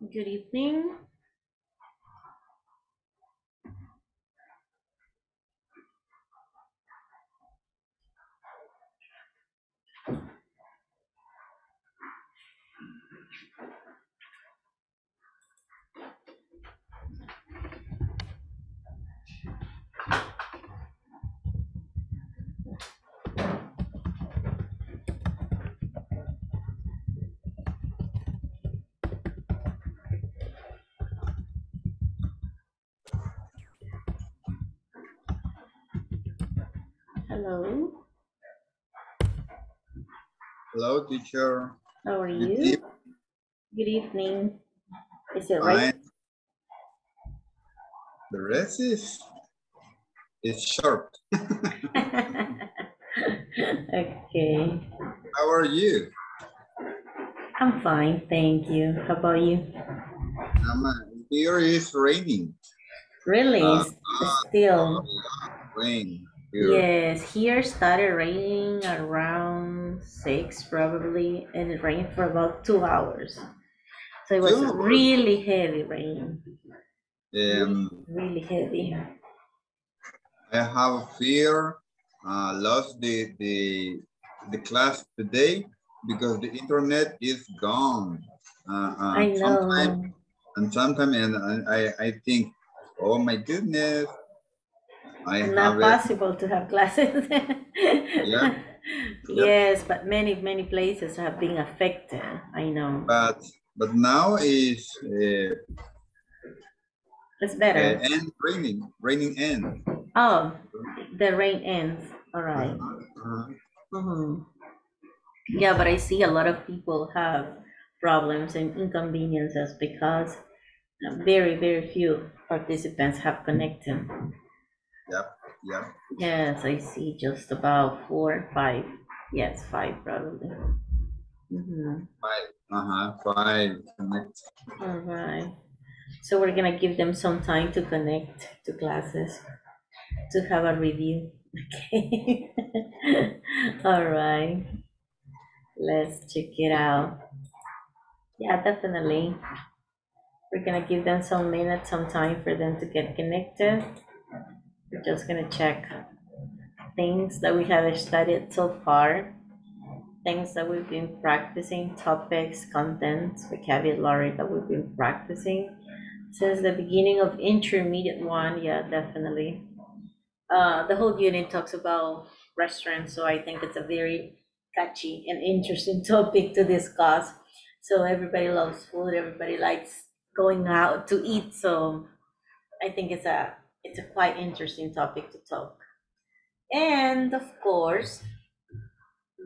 Good evening. Hello. Hello, teacher. How are Good you? evening. Good evening. Is it right? The rest is is sharp. okay. How are you? I'm fine, thank you. How about you? Um, uh, here is raining. Really? Uh, It's still. Rain here. Yes, here started raining around six probably, and it rained for about two hours. So it was really heavy rain, Um, really heavy. I have fear uh, lost the the the class today because the internet is gone. Uh, uh, I sometime- know. and sometimes and I I think, oh my goodness, I Not have it. possible to have classes. Yeah. Yes, but many, many places have been affected. I know. but but now is uh, It's uh, better. end raining raining end Oh, the rain ends. All right. Uh, Mhm. Yeah, but I see a lot of people have problems and inconveniences because uh, very, very few participants have connected. Yep yep Yes, I see just about four, five. Yes, five probably. hmm five uh-huh five connect All right. So we're gonna give them some time to connect to classes, to have a review. Okay. All right. Let's check it out. Yeah, definitely. We're gonna give them some minutes, some time for them to get connected. Just gonna check things that we have studied so far, things that we've been practicing, topics, contents, vocabulary that we've been practicing since the beginning of intermediate one. Yeah, definitely. Uh, the whole unit talks about restaurants, so I think it's a very catchy and interesting topic to discuss. So everybody loves food, everybody likes going out to eat, so I think it's a it's a quite interesting topic to talk. And of course,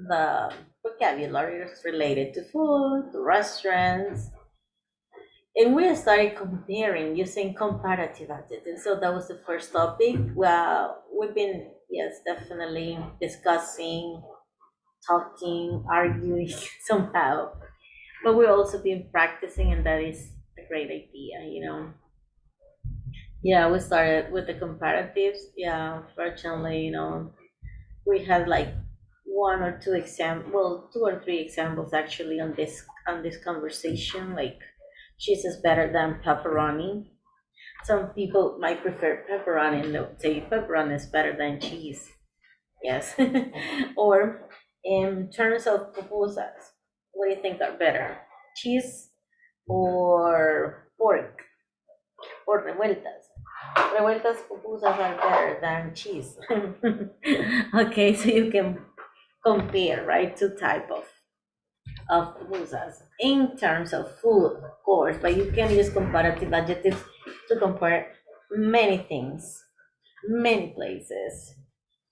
the vocabulary is related to food, to restaurants. And we started comparing using comparative adjectives. So that was the first topic. Well, we've been, yes, definitely discussing, talking, arguing somehow. But we've also been practicing, and that is a great idea, you know. Yeah, we started with the comparatives. Yeah, fortunately, you know, we had like one or two exam, well, two or three examples actually on this on this conversation. Like, cheese is better than pepperoni. Some people might prefer pepperoni, and they'll say pepperoni is better than cheese. Yes, or in terms of pupusas, what do you think are better, cheese or pork or revueltas? Revueltas pupusas are better than cheese. okay, so you can compare, right, two type of of pupusas in terms of food, of course, but you can use comparative adjectives to compare many things, many places,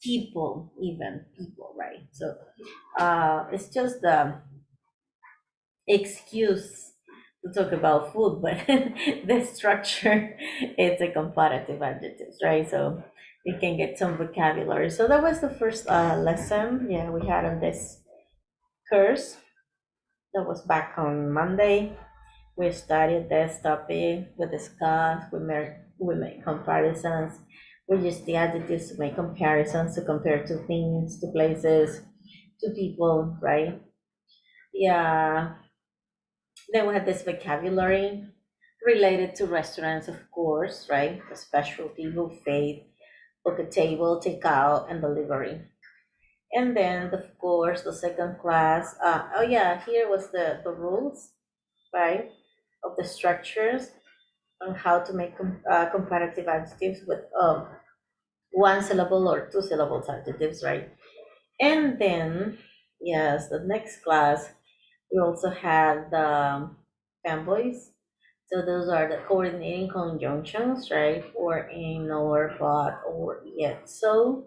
people, even people, right? So uh, it's just the excuse to talk about food, but the structure is a comparative adjectives, right? So we can get some vocabulary. So that was the first uh, lesson, yeah, we had on this course. That was back on Monday. We studied this topic, we discussed, we made, we made comparisons. We used the adjectives to make comparisons, to compare to things, to places, to people, right? Yeah. Then we had this vocabulary. related to restaurants, of course, right? The specialty, buffet, book a table, takeout, and delivery. And then, of course, the second class. Uh, oh yeah, here was the the rules, right, of the structures on how to make com- uh, comparative adjectives with um, one syllable or two syllables adjectives, right? And then, yes, the next class, we also have the fanboys. So those are the coordinating conjunctions, right? Or in or but or yet so.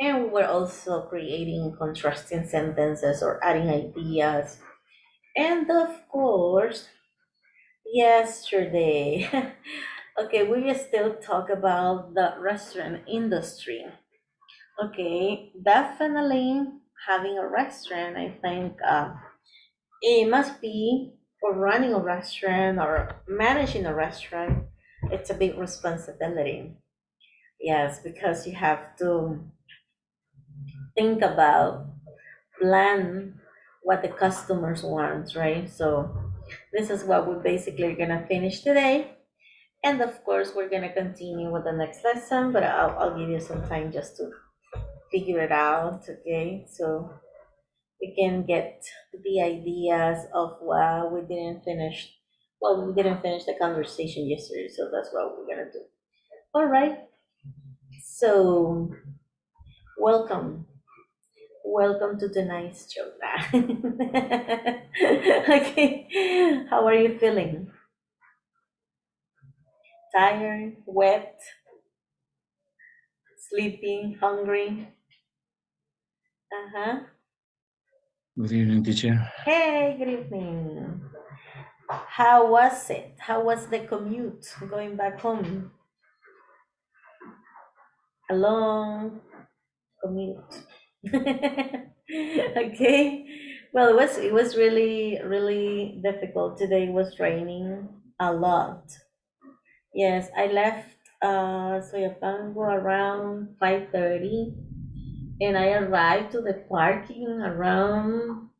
And we're also creating contrasting sentences or adding ideas. And of course, yesterday, okay, we still talk about the restaurant industry. Okay, definitely having a restaurant, I think uh, it must be for running a restaurant or managing a restaurant, it's a big responsibility. Yes, because you have to think about, plan what the customers want, right? So this is what we're basically gonna finish today. And of course, we're gonna continue with the next lesson, but I'll, I'll give you some time just to figure it out, okay? So we can get the ideas of why we didn't finish. Well, we didn't finish the conversation yesterday, so that's what we're gonna do. All right. So, welcome. Welcome to tonight's show. okay. How are you feeling? Tired, wet, sleeping, hungry? Uh huh. Good evening, teacher. Hey, good evening. How was it? How was the commute going back home? A long commute. okay. Well, it was it was really really difficult. Today it was raining a lot. Yes, I left uh Soyapango around 5:30 and I arrived to the parking around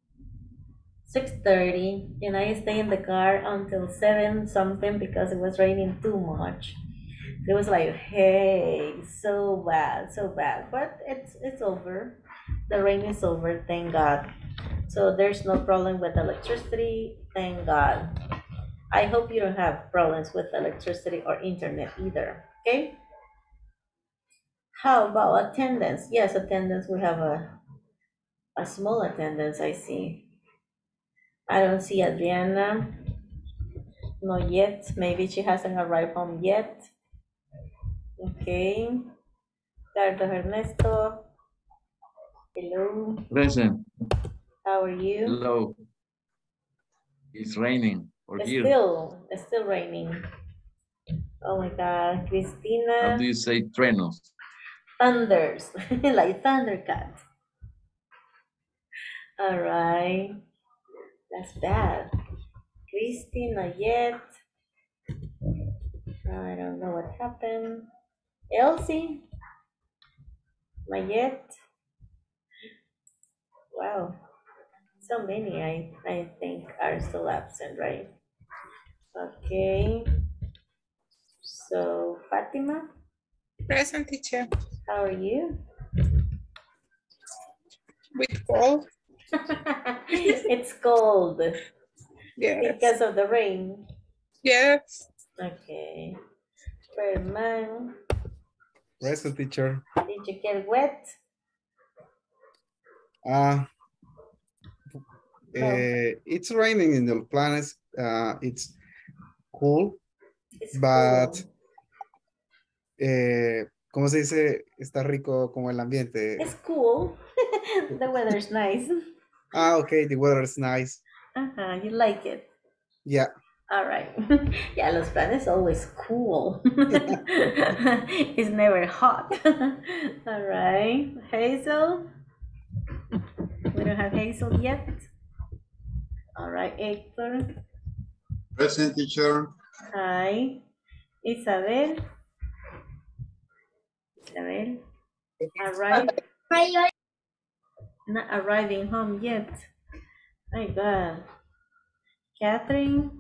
6:30 and I stayed in the car until 7 something because it was raining too much. It was like, hey, so bad, so bad. But it's it's over. The rain is over, thank God. So there's no problem with electricity, thank God. I hope you don't have problems with electricity or internet either, okay? How about attendance? Yes, attendance, we have a, a small attendance, I see. I don't see Adriana. Not yet. Maybe she hasn't arrived home yet. Okay. Carlos Ernesto. Hello. Present. How are you? Hello. It's raining for It's still, it's still raining. Oh my God, Cristina. How do you say trenos? Thunders, like Thundercat. All right, that's bad. Christy, not yet. I don't know what happened. Elsie, yet. Wow, so many. I I think are still absent, right? Okay. So Fatima, Present teacher how are you? with cold. it's cold Yes. because of the rain. Yes. Okay. Berman, Present teacher. did you get wet? Uh, No. eh, it's raining in the planets. Uh, it's cool, It's But- cool. eh, ¿cómo se dice? Está rico como el ambiente. It's cool. the weather's nice. Ah, okay, the weather is nice. Uh-huh, you like it. Yeah, All right. yeah, Los Planes always cool. it's never hot. All right. Hazel. We don't have Hazel yet. All right, Hector. Present teacher. Hi. Isabel. Isabel. Arrive. Not arriving home yet. My God. Catherine.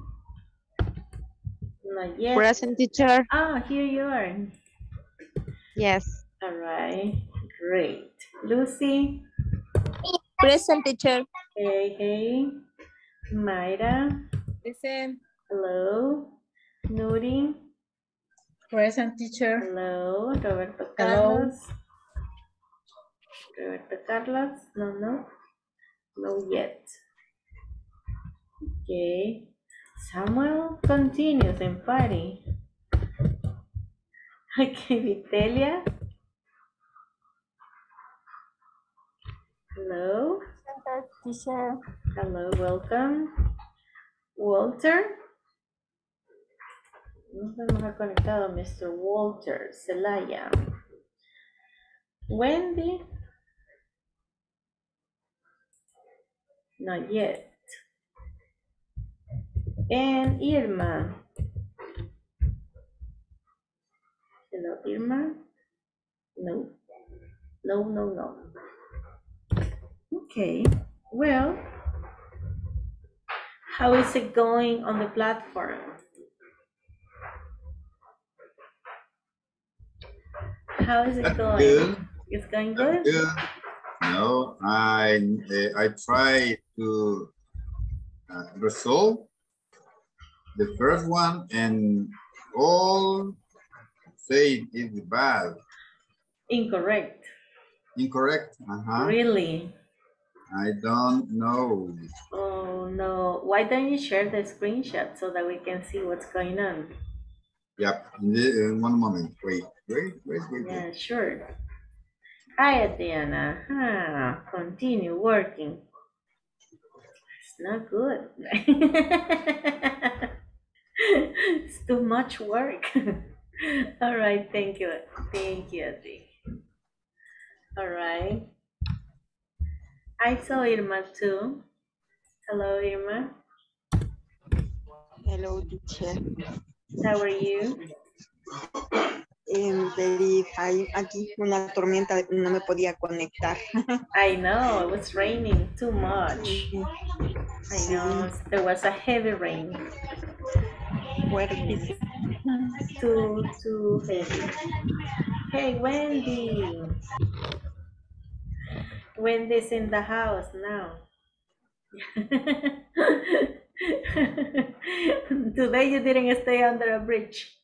Not yet. Present teacher. Ah, here you are. Yes. All right, great. Lucy, Present teacher. hey, hey. Mayra, Present. hello. Nuri, Present teacher. hello. Roberto Carlos. Hello. Roberto Carlos, no, no. No yet. Okay. Samuel continues in party. Okay, Vitelia. Hello. Teacher. Hello, welcome. Walter. Nos ha conectado Mr. Walter Zelaya. Wendy. Not yet. And Irma. Hello, Irma. No. No, no, no. Okay, well, how is it going on the platform? How is it going? good. It's going good? good. No, I, I try to uh, resolve the first one and all say it's bad, Incorrect. incorrect. Uh-huh. Really? I don't know. Oh no. Why don't you share the screenshot so that we can see what's going on? Yep, in the- in one moment. Wait, wait, wait, wait. wait. Yeah, sure. Hi, Adriana. Huh. Continue working. It's not good. it's too much work. All right, thank you. Thank you, Adri. All right. I saw Irma too. Hello, Irma. Hello, teacher. How are you? Em, pedí, hay aquí una tormenta, no me podía conectar. I know it was raining too much. I know there was a heavy rain. Fuerte. Too, too heavy. Hey, Wendy. Wendy's in the house now. Today you didn't stay under a bridge.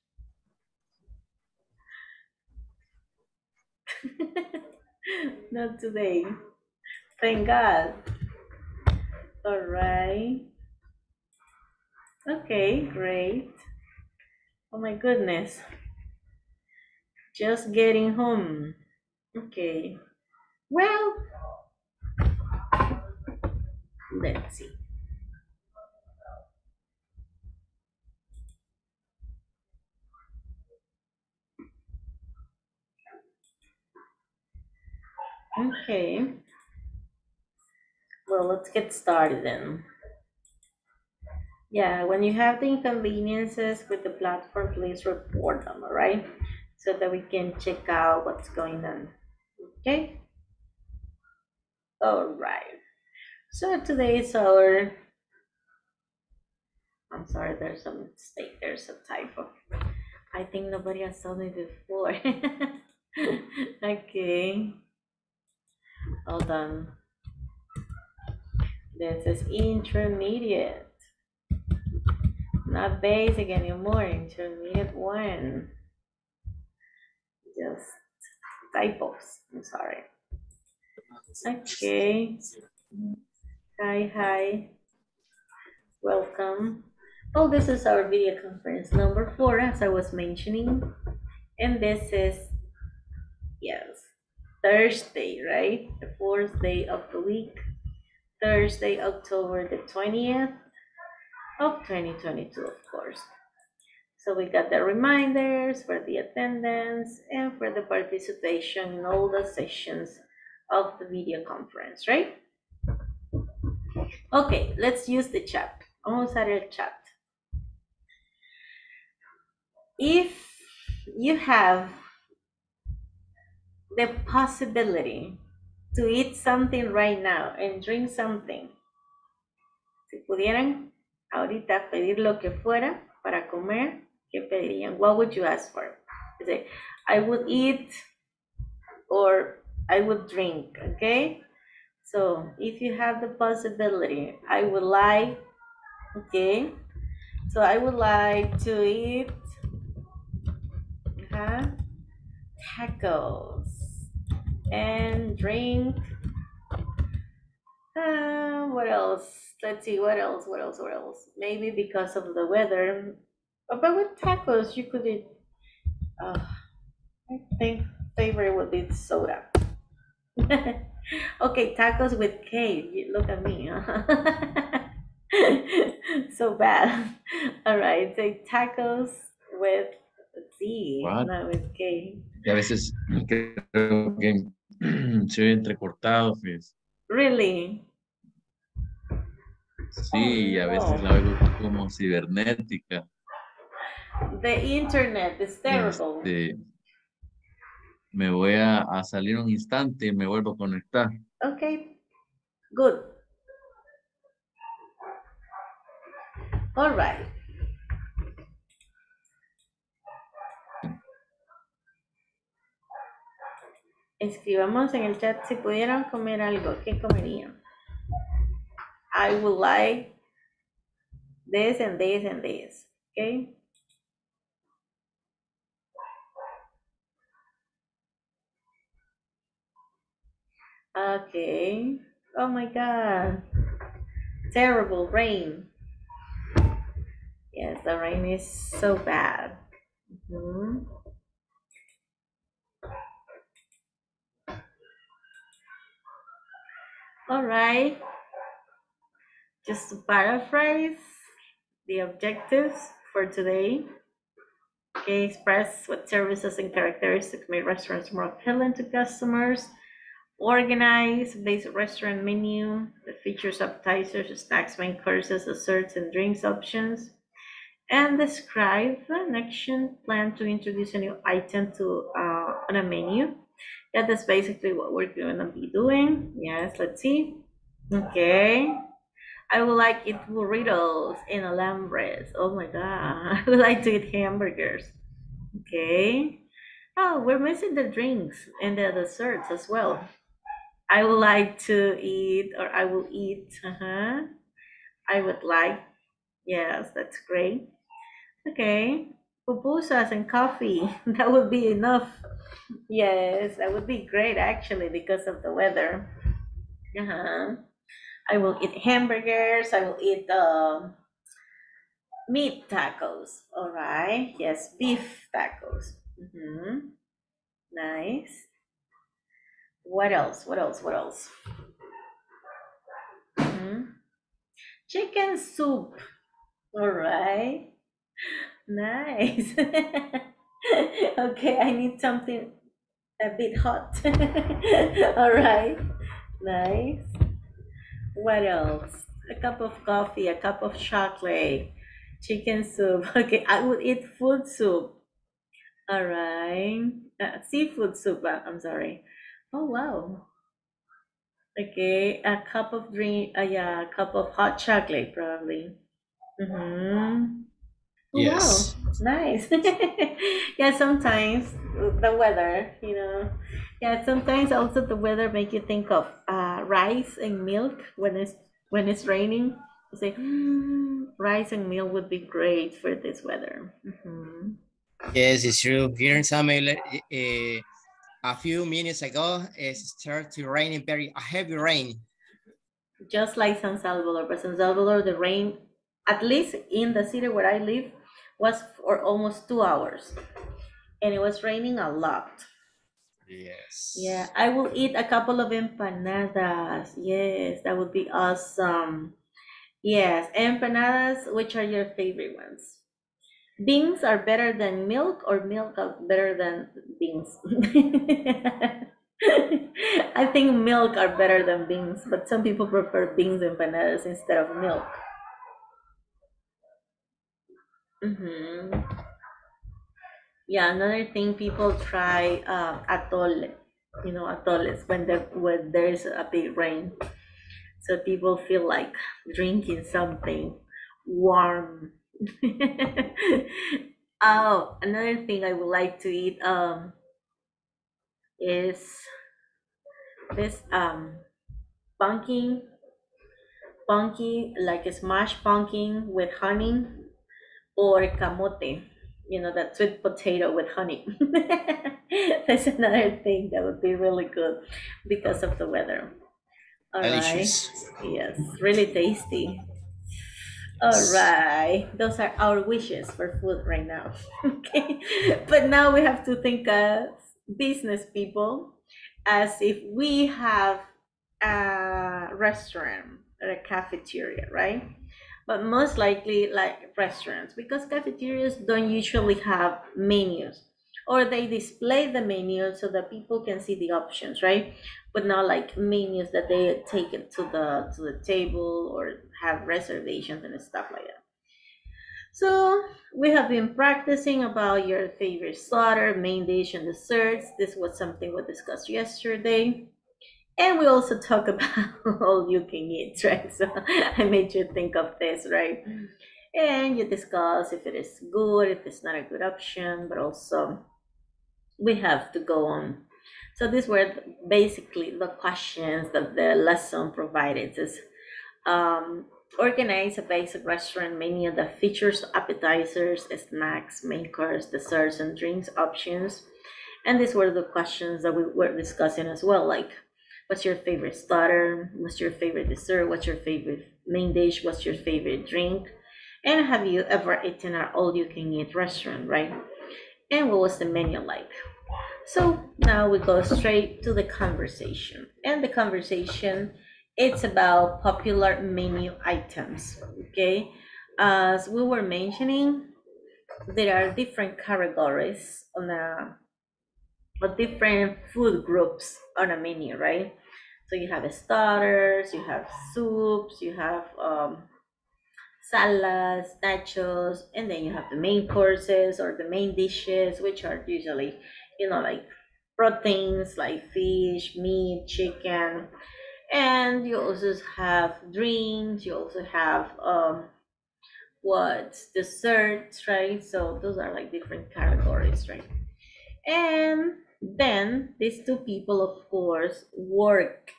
Not today. Thank God. All right. Okay, great. Oh my goodness. Just getting home. Okay. Well, let's see. Okay. Well, let's get started then. Yeah, when you have the inconveniences with the platform, please report them, all right? So that we can check out what's going on. Okay? All right. So today is our. I'm sorry, there's a mistake. There's a typo. I think nobody has told me before. okay. Hold on. This is intermediate. Not basic anymore, intermediate one. Just typos, I'm sorry. Okay. Hi, hi. Welcome. Oh, this is our video conference number four, as I was mentioning. And this is, yes, Thursday, right? The fourth day of the week. Thursday, October the 20th of 2022, of course. So we got the reminders for the attendance and for the participation in all the sessions of the video conference, right? Okay, let's use the chat. Vamos a chat. If you have the possibility to eat something right now and drink something, si pudieran ahorita pedir lo que fuera para comer ¿Qué pedirían? What would you ask for? Say, I would eat or I would drink, okay? So if you have the possibility, I would like, okay? So I would like to eat uh, tacos and drink. Uh, what else? Let's see, what else, what else, what else? Maybe because of the weather. But with tacos, you could eat. Uh, I think favorite would be soda. okay, tacos with K. Look at me. so bad. All right, say tacos with Z, What? not with K. Y a veces creo que se oye entrecortado. Really? Sí, a veces la oigo como cibernética. The internet is terrible. Este, me voy a, a salir un instante y me vuelvo a conectar. Okay, good. All right. Escribamos en el chat si pudieran comer algo, ¿qué comerían? I would like this and this and this, okay? Okay. Oh my God. Terrible rain. Yes, the rain is so bad. Mhm. All right. Just to paraphrase the objectives for today. Okay, express what services and characteristics make restaurants more appealing to customers. Organize basic restaurant menu that features appetizers, snacks, main courses, desserts, and drinks options. And describe an action plan to introduce a new item to uh, on a menu. Yeah, that's basically what we're going to be doing. Yes, let's see. Okay. I would like to eat burritos and alambres. Oh my god. I would like to eat hamburgers. Okay. Oh, we're missing the drinks and the desserts as well. I would like to eat, or I will eat. Uh-huh. I would like. Yes, that's great. Okay. Pupusas and coffee. That would be enough. Yes, that would be great actually because of the weather. Uh-huh. I will eat hamburgers. I will eat um meat tacos. All right. Yes, beef tacos. hmm Nice. What else? What else? What else? Mhm. Chicken soup. All right. Nice. okay, I need something a bit hot. All right. Nice. What else? A cup of coffee, a cup of chocolate, chicken soup. Okay, I would eat food soup. All right. Uh, seafood soup. uh, I'm sorry. Oh, wow. Okay, a cup of drink. Uh, yeah, a cup of hot chocolate, probably. Mm-hmm. Oh, Yes. Wow, nice. yeah, sometimes the weather, you know. Yeah, sometimes also the weather make you think of uh, rice and milk when it's when it's raining. You say, "Mm, rice and milk would be great for this weather. Mhm. Yes, it's true. Here in Samuel, uh, a few minutes ago, it started to rain very heavy rain. Just like San Salvador, but San Salvador, the rain, at least in the city where I live, was for almost two hours, and it was raining a lot. Yes. Yeah, I will eat a couple of empanadas. Yes, that would be awesome. Yes, empanadas, which are your favorite ones? Beans are better than milk, or milk are better than beans? I think milk are better than beans, but some people prefer beans empanadas instead of milk. Mm-hmm. Yeah, another thing people try um, atole, you know, atoles when there when there's a big rain, so people feel like drinking something warm. Oh, another thing I would like to eat um is this um pumpkin pumpkin like a smashed pumpkin with honey or camote you know that sweet potato with honey. That's another thing that would be really good because of the weather. All right. Delicious. yes really tasty. All right. Those are our wishes for food right now. Okay. But now we have to think as business people as if we have a restaurant or a cafeteria right but most likely like restaurants because cafeterias don't usually have menus or they display the menu so that people can see the options right? But not like menus that they take it to the to the table or have reservations and stuff like that. So we have been practicing about your favorite starter main dish and desserts. This was something we discussed yesterday and we also talk about all you can eat, right? So I made you think of this, right? And you discuss if it is good, if it's not a good option, but also we have to go on. So these were basically the questions that the lesson provided. Is um, organize a basic restaurant menu that features appetizers, snacks, main course, desserts, and drinks options. And these were the questions that we were discussing as well, like What's your favorite starter? What's your favorite dessert? What's your favorite main dish? What's your favorite drink? And have you ever eaten at all you can eat restaurant, right? And what was the menu like? So now we go straight to the conversation. And the conversation it's about popular menu items. Okay. As we were mentioning, there are different categories on a or different food groups on a menu, right? So you have starters, you have soups, you have um, salads, nachos, and then you have the main courses or the main dishes, which are usually, you know, like proteins like fish, meat, chicken, and you also have drinks. You also have um, what desserts, right? So those are like different categories, right? And then these two people, of course, work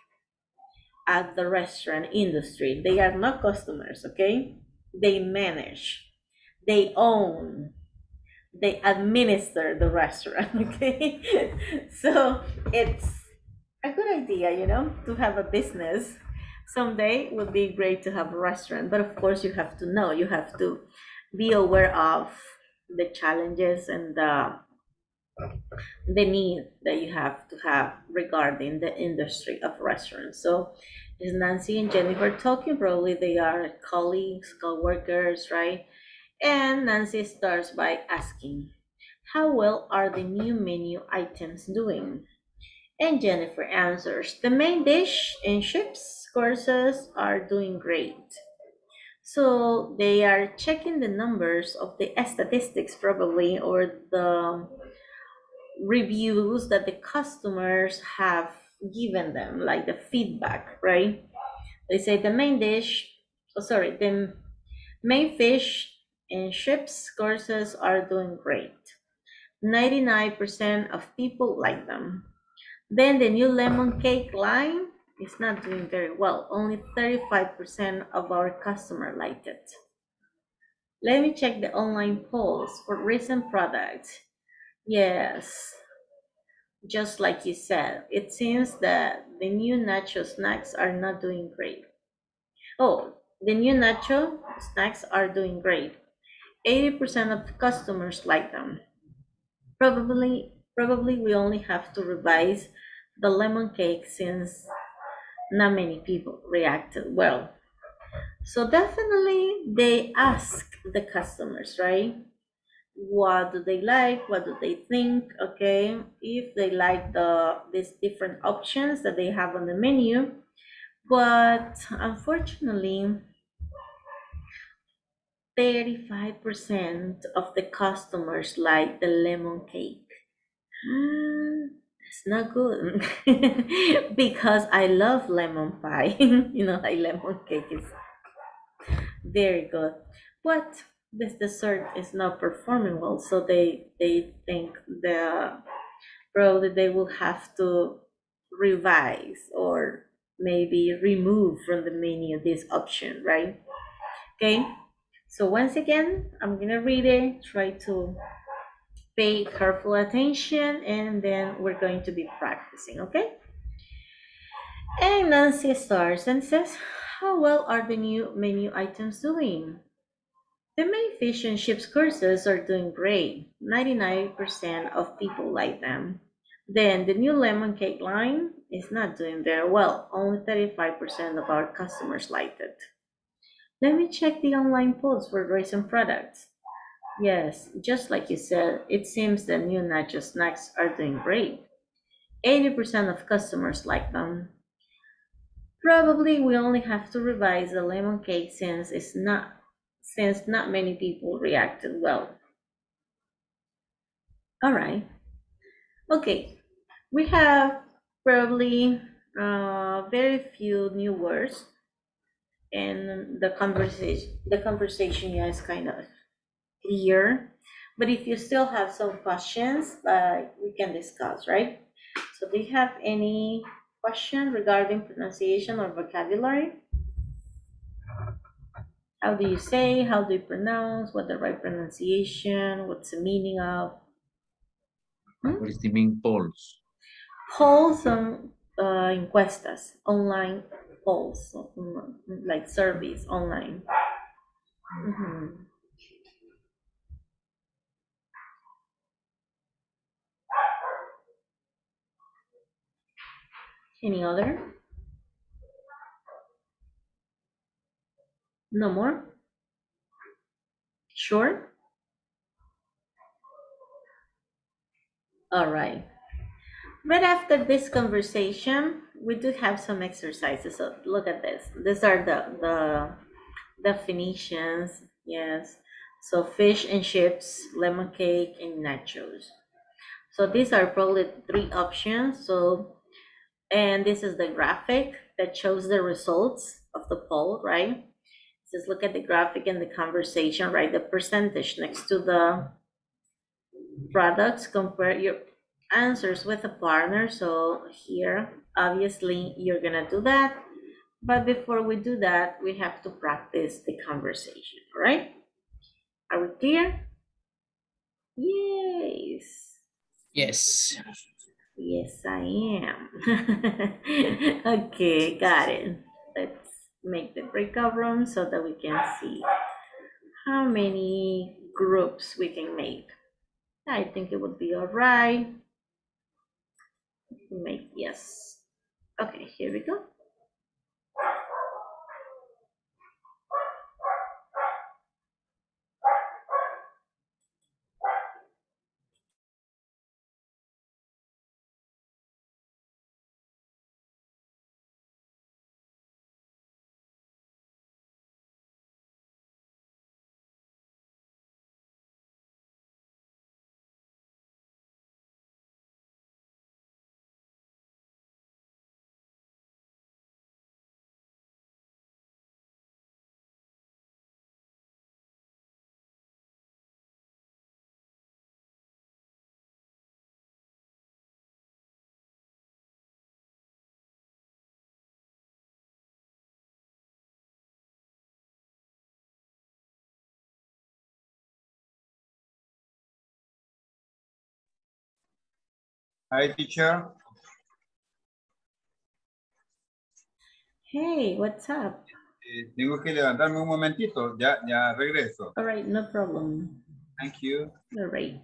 at the restaurant industry. They are not customers, okay? They manage, they own, they administer the restaurant, okay? so it's a good idea, you know, to have a business. Someday would be great to have a restaurant, but of course, you have to know, you have to be aware of the challenges and the the need that you have to have regarding the industry of restaurants. So is Nancy and Jennifer talking? Probably they are colleagues, co-workers, right? And Nancy starts by asking, how well are the new menu items doing? And Jennifer answers, the main dish and chips courses are doing great. So they are checking the numbers of the statistics probably or the reviews that the customers have given them, like the feedback, right? They say the main dish, oh, sorry, the main fish and chips courses are doing great. 99% of people like them. Then the new lemon cake line is not doing very well. Only 35% of our customer liked it. Let me check the online polls for recent products. Yes, just like you said, it seems that the new nacho snacks are not doing great. Oh, the new nacho snacks are doing great. 80% of customers like them. Probably, probably we only have to revise the lemon cake since not many people reacted well. So definitely they ask the customers, right? What do they like what do they think okay? If they like the these different options that they have on the menu. But unfortunately 35% of the customers like the lemon cake. Mm, it's not good. Because i love lemon pie. You know like lemon cake is very good. But this dessert is not performing well, so they they think the probably they will have to revise or maybe remove from the menu this option, right? Okay, so once again, I'm gonna read it, try to pay careful attention, and then we're going to be practicing, okay? And Nancy starts and says, How well are the new menu items doing? The main fish and chips courses are doing great. 99% of people like them. Then the new lemon cake line is not doing very well. Only 35% of our customers liked it. Let me check the online polls for recent products. Yes, just like you said, it seems the new nacho snacks are doing great. 80% of customers like them. Probably we only have to revise the lemon cake since it's not since not many people reacted well. All right. Okay. We have probably uh, very few new words and the conversation the conversation yeah, is kind of clear. But if you still have some questions, like we can discuss, right? So do you have any question regarding pronunciation or vocabulary? How do you say? How do you pronounce? What the right pronunciation? What's the meaning of? What is the mean polls? Polls son uh, encuestas, online polls, mm, like surveys online. Mhm. Any other? No more? Sure? All right. Right after this conversation, we do have some exercises. So look at this. These are the, the definitions. Yes. So fish and chips, lemon cake, and nachos. So these are probably three options. So, and this is the graphic that shows the results of the poll, right? Just look at the graphic and the conversation, write The percentage next to the products, compare your answers with a partner. So here, obviously, you're gonna do that. But before we do that, we have to practice the conversation, all right? Are we clear? Yes. Yes. Yes, I am. okay, got it. Let's make the breakout room so that we can see how many groups we can make. I think it would be all right. Make yes. Okay, here we go. Hi, teacher. Hey, what's up? Eh, tengo que levantarme un momentito. Ya, ya regreso. All right, no problem. Thank you. All right.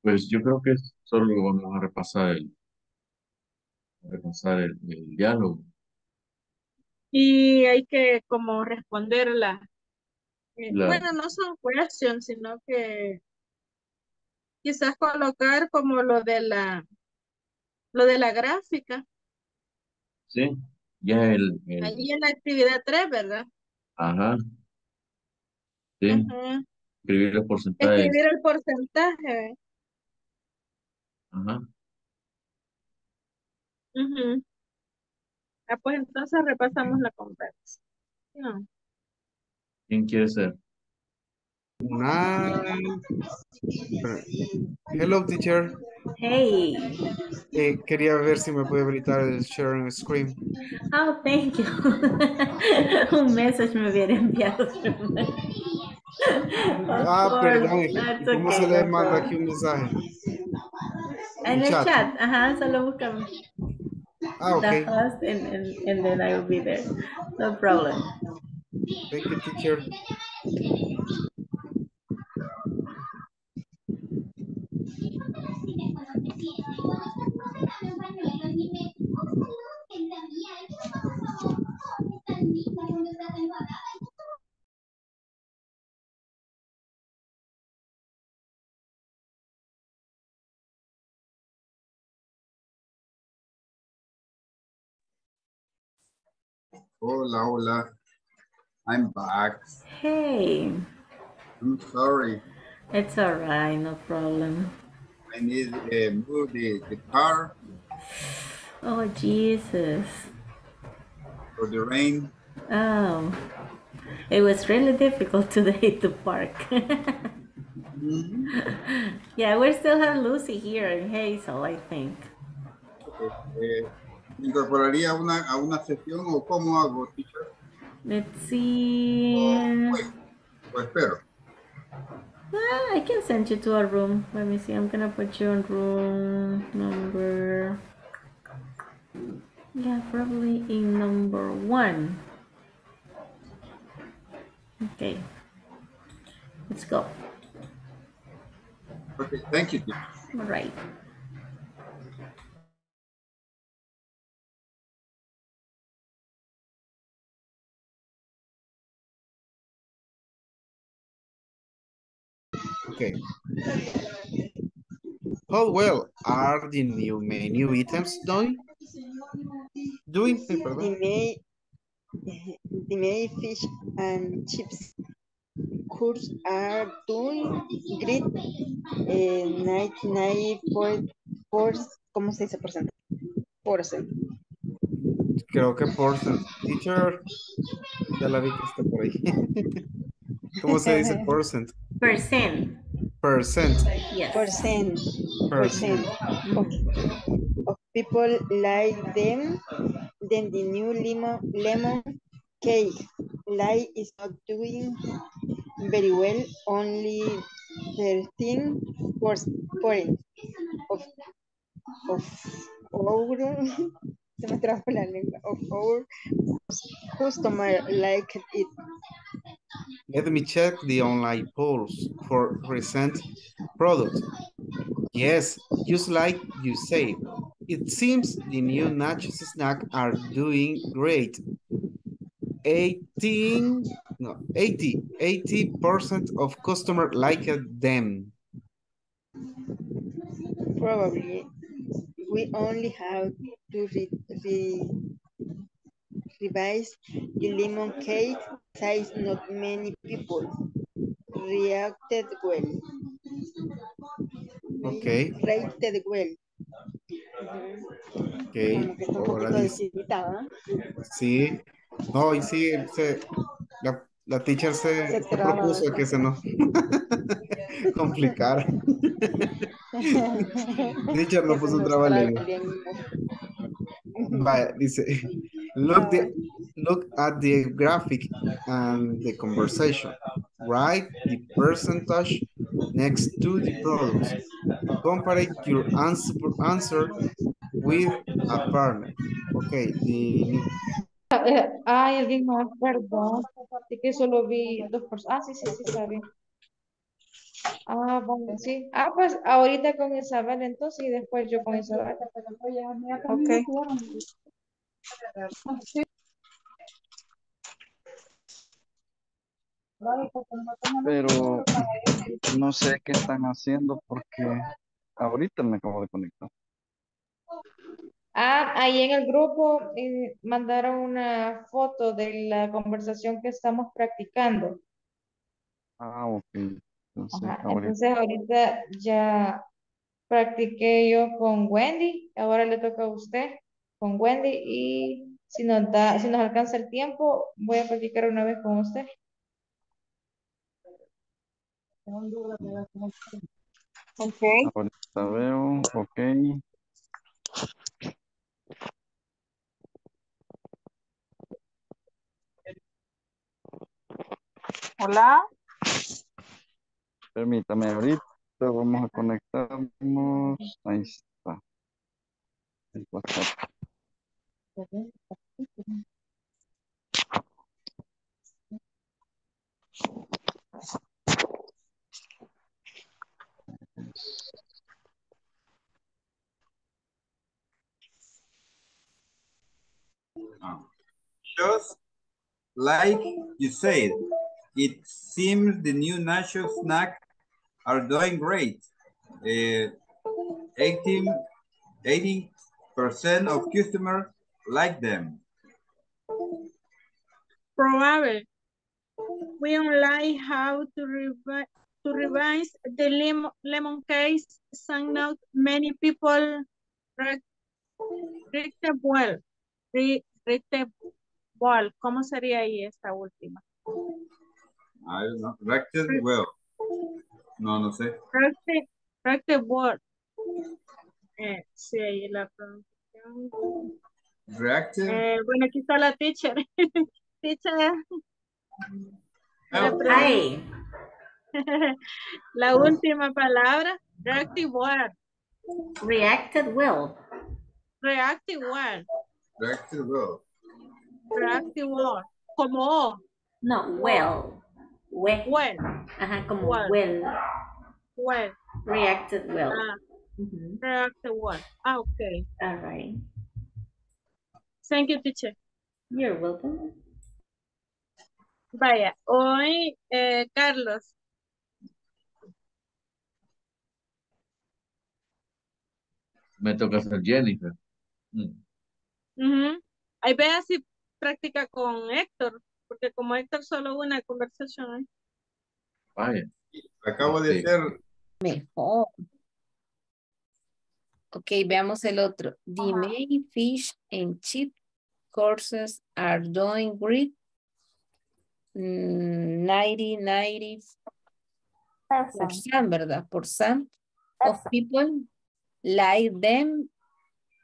Pues yo creo que solo vamos a repasar el, repasar el, el diálogo. Y hay que como responderla. Eh, La- Bueno, no son questions, sino que quizás colocar como lo de la, lo de la gráfica, Sí, ya el, el- ahí en la actividad 3, ¿verdad? ajá, sí, Ujú. escribir los porcentajes, Escribir el porcentaje. ajá, Ujú. Ah, pues entonces repasamos la conversación. No. ¿Quién quiere ser? Una... Hello, teacher. Hey. Eh, quería ver si me puede habilitar el sharing screen. Oh, thank you. Un message me hubiera enviado. Ah, perdón. ¿Cómo se le manda aquí un mensaje? En el chat. chat, ajá, solo buscamos Ah, the ok. host and, and, and then I will be there. No problem. Thank you, teacher. Hola, hola. I'm back. Hey, I'm sorry. it's all right, no problem. I need to move the, the car Oh, Jesus. for the rain. Oh, it was really difficult today to park. Mm-hmm. yeah, we still have Lucy here and Hazel, I think. ¿me ¿Incorporaría una, a una sesión o cómo hago, teacher? Let's see. O espero. Ah, I can send you to a room. Let me see. I'm gonna put you on room number. Yeah, probably in number one. Okay. Let's go. Okay, thank you. All right. Okay. How well are the new menu items doing? Doing, The perdón. May, the May fish and chips course are doing great. Eh, 99 por, ¿cómo se dice por ciento? Porcent. Creo que percent. Teacher, ya la vi que está por ahí. ¿Cómo se dice percent? Percent. Percent. Yes. Percent. Percent. Percent of, of people like them than the new lemon lemon cake. Like is not doing very well. Only 13 point of of our se me trabó la lengua of our customer like it. Let me check the online polls for recent products. Yes, just like you say, it seems the new nachos snack are doing great. 18, no, 80, 80% of customer liked them. Probably we only have to re, revise the lemon cake size. Not many people reacted well. Okay, Rated well. okay. Como sí. No, y sí, se, la, la teacher se, Se propuso que se nos complicara. Teacher no puso un trabe Vaya, dice, look, the, look at the graphic and the conversation. Write the percentage next to the products. Compare your answer, answer with a partner. Okay, the, Eh, Hay alguien más, perdón. Es que solo vi dos personas. Ah, sí, sí, sí, está bien. Ah, vale, sí. Ah, pues ahorita con Isabel entonces y después yo con Isabel. Ok. Pero no sé qué están haciendo porque ahorita me acabo de conectar. Ah, ahí en el grupo eh, mandaron una foto de la conversación que estamos practicando. Ah, ok. Entonces, Ajá, ahorita. Entonces ahorita ya practiqué yo con Wendy, ahora le toca a usted. Con Wendy y si nos da, si nos alcanza el tiempo, voy a practicar una vez con usted. Ok. Ahorita veo, ok. Hola. Permítame, ahorita vamos a conectarnos. Ahí está. El WhatsApp. Just like you said, it seems the new nacho snack are doing great. Uh, 18, 80% of customers like them. Probable. We online how to revise to revise the lemon, lemon case. Some not many people well. The well. ¿Cómo sería ahí esta última? I don't know. Well. No, no sé. Well. Eh, sí, ahí la pronunciación. Reacted. Eh, bueno, aquí está la teacher. teacher. La Hi. La última palabra, reactive word. Reacted well. Reactive word. Reacted well. Reactive word. Como O. No, well. We- Well. Ajá, como Well. well. Well. Reacted well. Ah, Ujú. reactive word. Ah, ok. All right. Thank you, teacher. You're welcome. Vaya, hoy, eh, Carlos, Me toca ser Jennifer. Mm. ahí vea si practica con Héctor, porque como Héctor solo una conversación. ¿eh? Vaya. Acabo de Sí. hacer. Mejor. Ok, veamos el otro. The main fish and chip courses are doing great. Mm, 90, 90 Person. percent, ¿verdad? Por of people like them.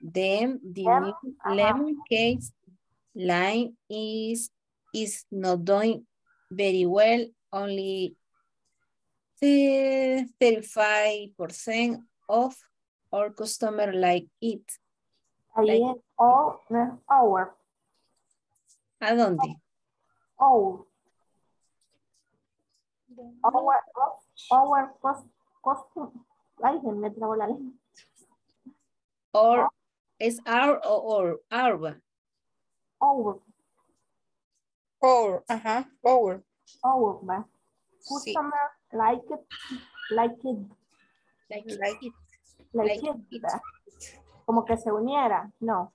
Them, the new lemon cake line is is not doing very well. Only 35% of our customer like it. Ahí Like- es all, no es our, ¿A dónde? all. Our, our cost, costume. Ay, se me trabó la lengua. Or es our o or our. Our, Or, ajá, or. our, va. Sí. Customer like it, like it, Like, Like it. Like, Like it. va. Como que se uniera, no.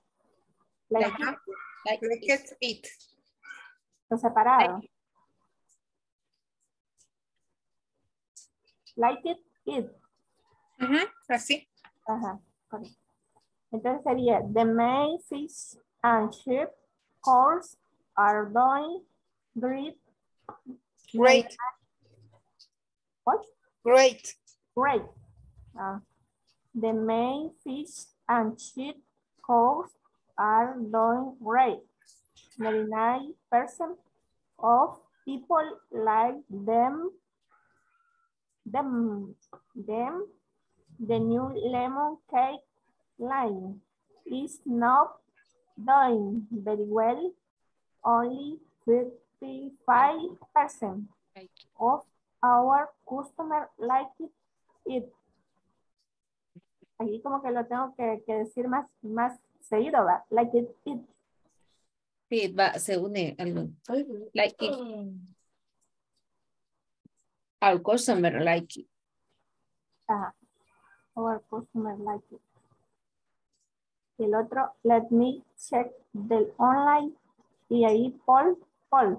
Like Like it, Like Like it. por separado. Like it, it. Ajá, así. Ajá, correcto. Entonces sería, the main fish and chip course are doing great. Great, What? great. Great. Ah, the main fish and chip course are doing great. 99% of people like them. Them, them, the new lemon cake line is not doing very well. Only 55% of our customers like it. Aquí como que lo tengo que, que decir más, más seguido, ¿va? Like it, it. Sí, va, se une algo. Like it. Our customer like it. Ajá. Our customer like it. Y el otro, let me check del online. Y ahí, Paul, Paul.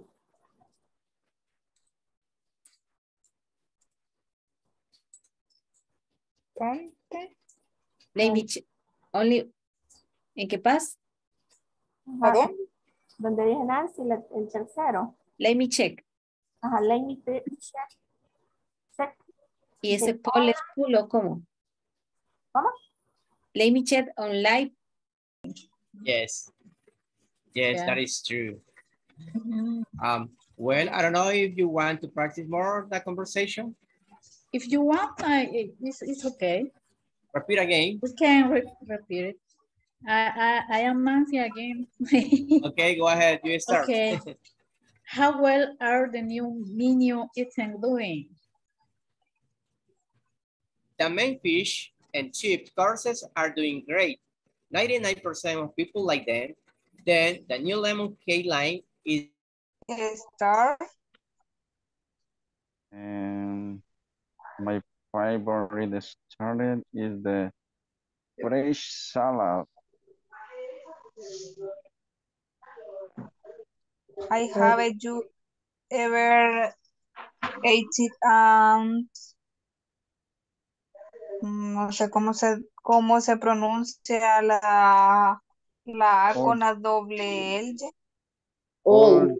Conte. Let me check. Only, ¿en qué pasa? Ajá, Donde dice Nancy, la- el tercero. Let me check. Ajá, let me check. check. ¿Y ese The poll es full o cómo? ¿Cómo? Let me check on live. Yes. Yes, Yeah. that is true. Um, well, I don't know if you want to practice more the conversation. If you want, I, it's, it's okay. Repeat again. We can re repeat it. I, I, I am Nancy again. Okay, go ahead. You start. Okay. How well are the new menu items doing? The main fish and chip courses are doing great. 99% of people like them. Then the new lemon cake line is Star. And my favorite started is the fresh salad. I haven't you ever ate it and no sé cómo se cómo se pronuncia la la A con la doble L. All,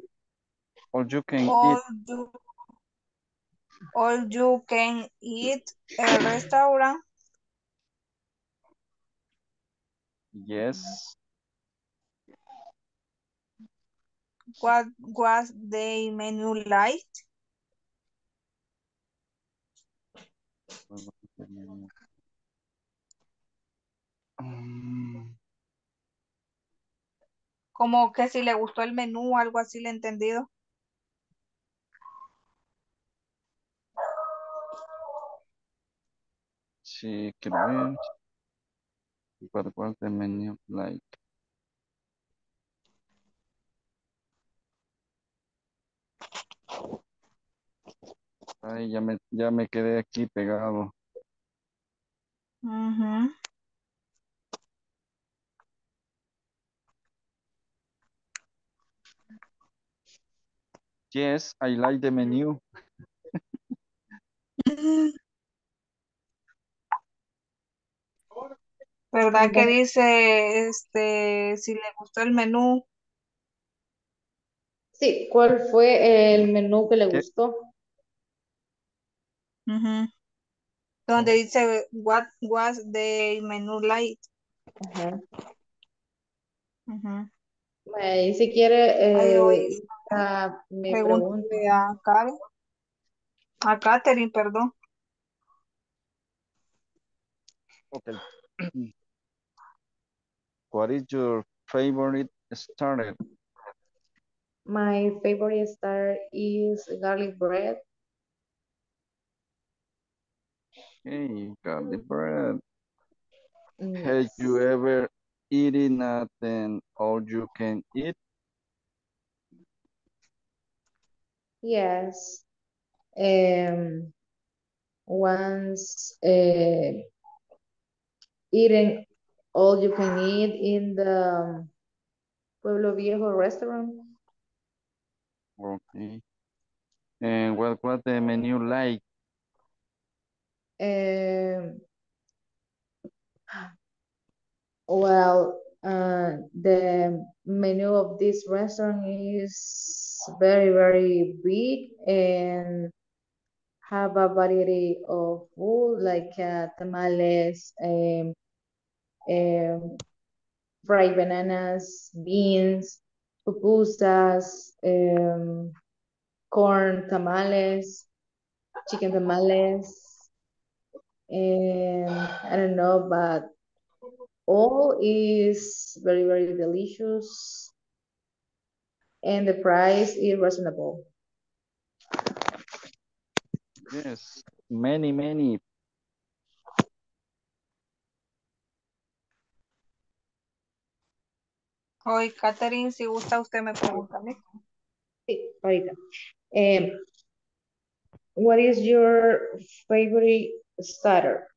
all you can All eat. you all you can eat a restaurant. Yes. What was the menu like? Mm, Como que si le gustó el menú, algo así le he entendido. Sí, quiero ver. What was the menu like? Ay, ya me, ya me quedé aquí pegado. Ujú. Yes, I like the menu. ¿Verdad que dice, este, si le gustó el menú? Sí, ¿cuál fue el menú que le ¿Qué? gustó? Ujú. Donde dice, what was the menu like? Ajá. Eh, y si quiere, eh, oí. ah, me pregunta. A Karen. A Katherine, perdón. Okay. What is your favorite starter? My favorite starter is garlic bread. Hey, garlic bread. Mm, Have you ever eaten at an all you can eat? Yes. Um, once uh, eating all you can eat in the Pueblo Viejo restaurant. Okay. And what was the menu like? Um, well, uh, the menu of this restaurant is very, very big and have a variety of food like uh, tamales, um, um, fried bananas, beans, pupusas, um, corn tamales, chicken tamales, and I don't know, but all is very, very delicious, and the price is reasonable. Yes, many, many. Hoy, Katherine, si gusta, usted me pregunta a mí. Sí, ahorita. Um, what is your favorite starter?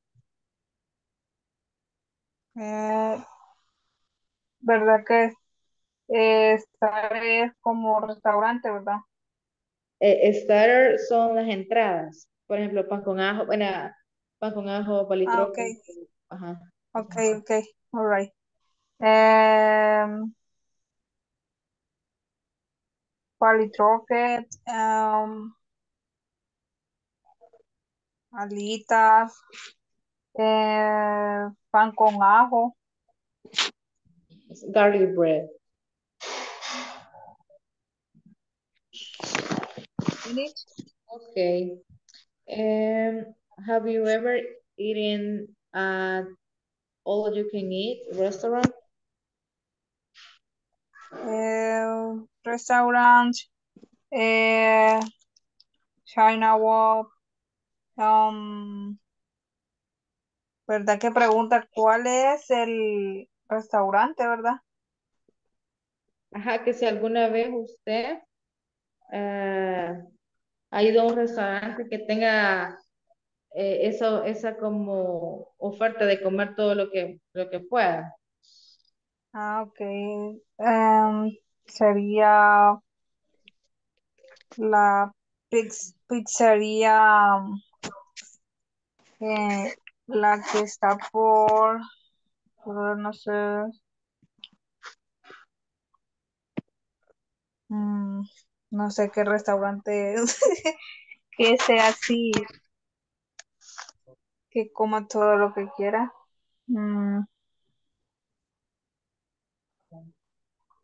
Eh, ¿Verdad que eh, estar es como restaurante, verdad? Eh, starter son las entradas. Por ejemplo, pan con ajo, bueno, pan con ajo, Ah, palitroco. ok. Ajá. Ok, ok. All right. Em, palitroque, um, alitas, eh, pan con ajo. Garlic bread. Finish? Okay. Um, have you ever eaten at all you can eat restaurant? Eh, restaurant, eh, China Walk, um, ¿verdad que pregunta cuál es el restaurante, verdad? Ajá, que si alguna vez usted eh, ha ido a un restaurante que tenga eh, eso, esa como oferta de comer todo lo que, lo que pueda. Ah, ok. Em, sería la piz- pizzería eh, la que está por, por, no sé, mm, no sé qué restaurante es, que sea así, que coma todo lo que quiera. Mm,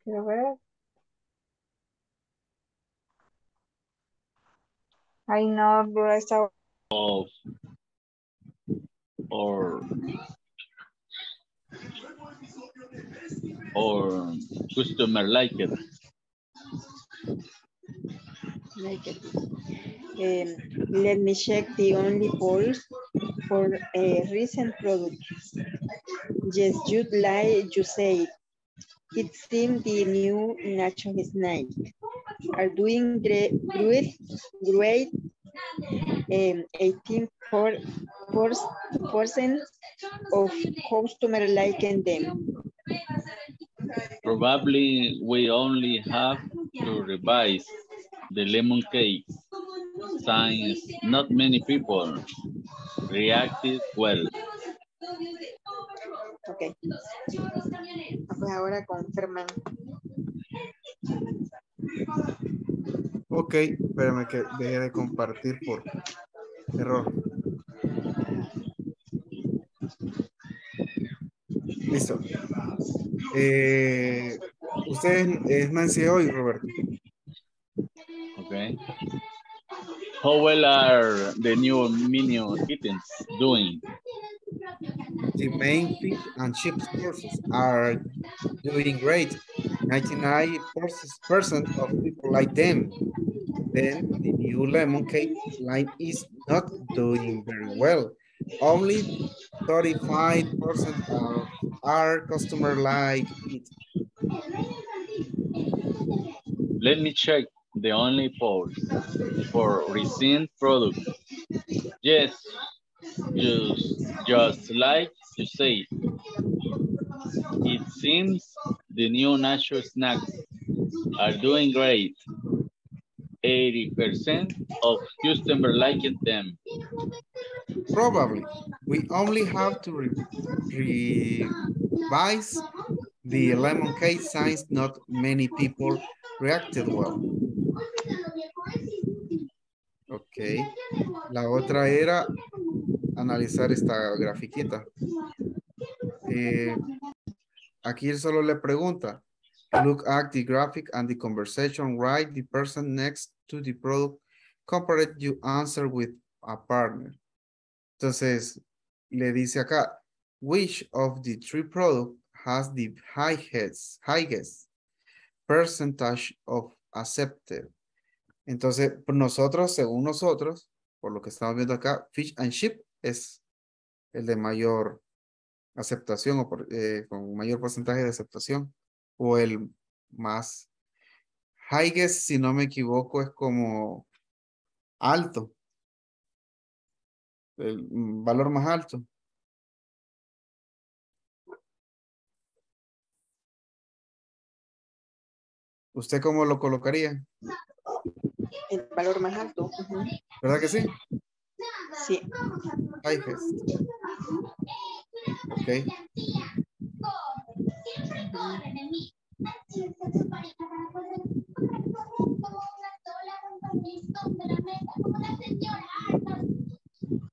quiero ver. I know the restaurant. of or or customer like it. Like it. Um, let me check the only polls for a recent product. Yes, you like you say. It seems the new nacho snack are doing great, great. Um, 18 percent of customer liking them. Probably we only have to revise the lemon cake since not many people reacted well. Ok. Ah, Pues ahora confirman. Ok, espérame que deje de compartir por error. Listo. Eh, usted es, es Nancy hoy, Roberto. Okay. How well are the new menu items doing? The main fish and chips courses are doing great. 99% of people like them. Then the new lemon cake line is not doing very well. Only 35% of our customer like it. Let me check the only polls for recent products. Yes, just, just like you say. It seems the new nacho snacks are doing great. 80% of customers liking them. Probably. We only have to re revise the lemon cake since not many people reacted well. Ok. La otra era analizar esta grafiquita. Eh, aquí él solo le pregunta, look at the graphic and the conversation, write the person next to the product, compare you answer with a partner. Entonces, le dice acá, which of the three products has the highest, highest percentage of accepted? Entonces, nosotros, según nosotros, por lo que estamos viendo acá, fish and chip es el de mayor aceptación o por, eh, con mayor porcentaje de aceptación o el más highest, si no me equivoco, es como alto. El valor más alto. ¿Usted cómo lo colocaría? El valor más alto. ¿Verdad que sí? Sí. Ay, pues. Ok.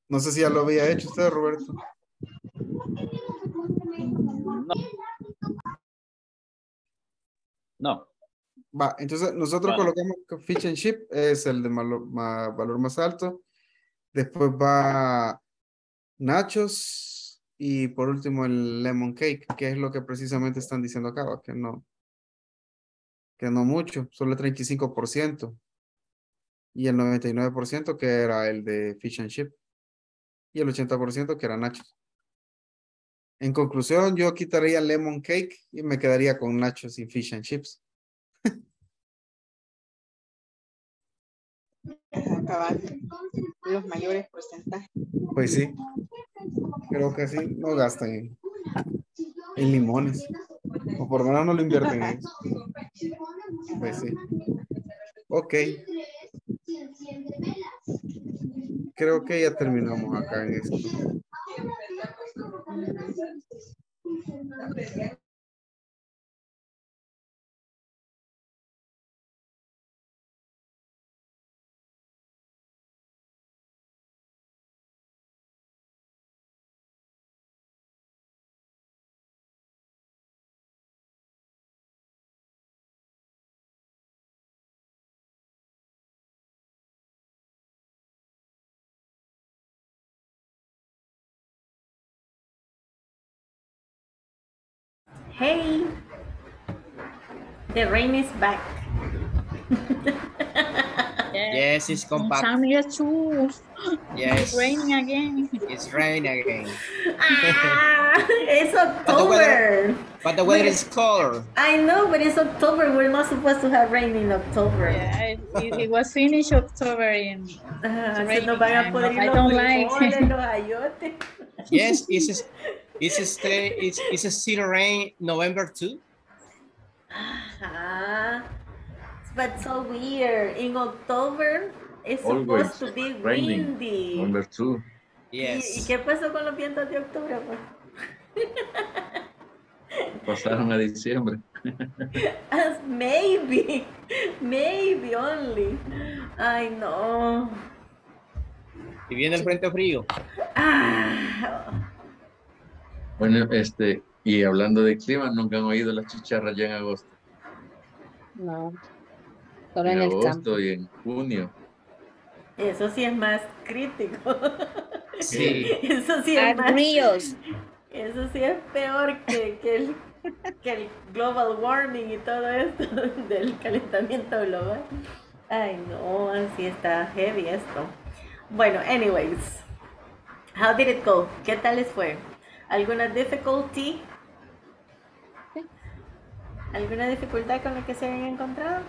No sé si ya lo había hecho usted, Roberto. No. Va, entonces nosotros vale. colocamos Fish and Chip, es el de malo, ma, valor más alto. Después va nachos y por último el lemon cake, que es lo que precisamente están diciendo acá, que no, que no mucho, solo el 35% y el 99% que era el de fish and chip y el 80% que era nachos. En conclusión, yo quitaría lemon cake y me quedaría con nachos y fish and chips. Los mayores porcentajes. Pues sí, creo que sí, no gastan en, limones. O por lo menos no lo invierten en. Pues sí. Ok. Creo que ya terminamos acá en esto. Hey, the rain is back. Yes, it's In compact. San Miguel too. Yes. It's raining again. It's raining again. Ah, it's But the weather, October. but the weather is colder. I know, but it's October. We're not supposed to have rain in October. Yeah, it, it, it was finished October in Ah, se raining nos van a and I don't like. frijoles, los ayotes. Yes, it's it's stay it's it's still rain November too. Ah, but so weird. In October, it's Always supposed to be raining. windy. Number two. ¿Y, y qué pasó con los vientos de octubre? pues? Pasaron a diciembre. As maybe, maybe only. Ay, no. Y viene el frente frío. Ah, Bueno, este, y hablando de clima, nunca han oído las chicharras ya en agosto. No. Solo En en el campo. agosto y en junio. eso sí es más crítico. Sí. Eso sí es más. Agrios. Eso sí es peor que, que, el, que el global warming y todo esto del calentamiento global. Ay, no, así está heavy esto. Bueno, anyways. How did it go? ¿Qué tal les fue? ¿Alguna difficulty? ¿Alguna dificultad con la que se hayan encontrado?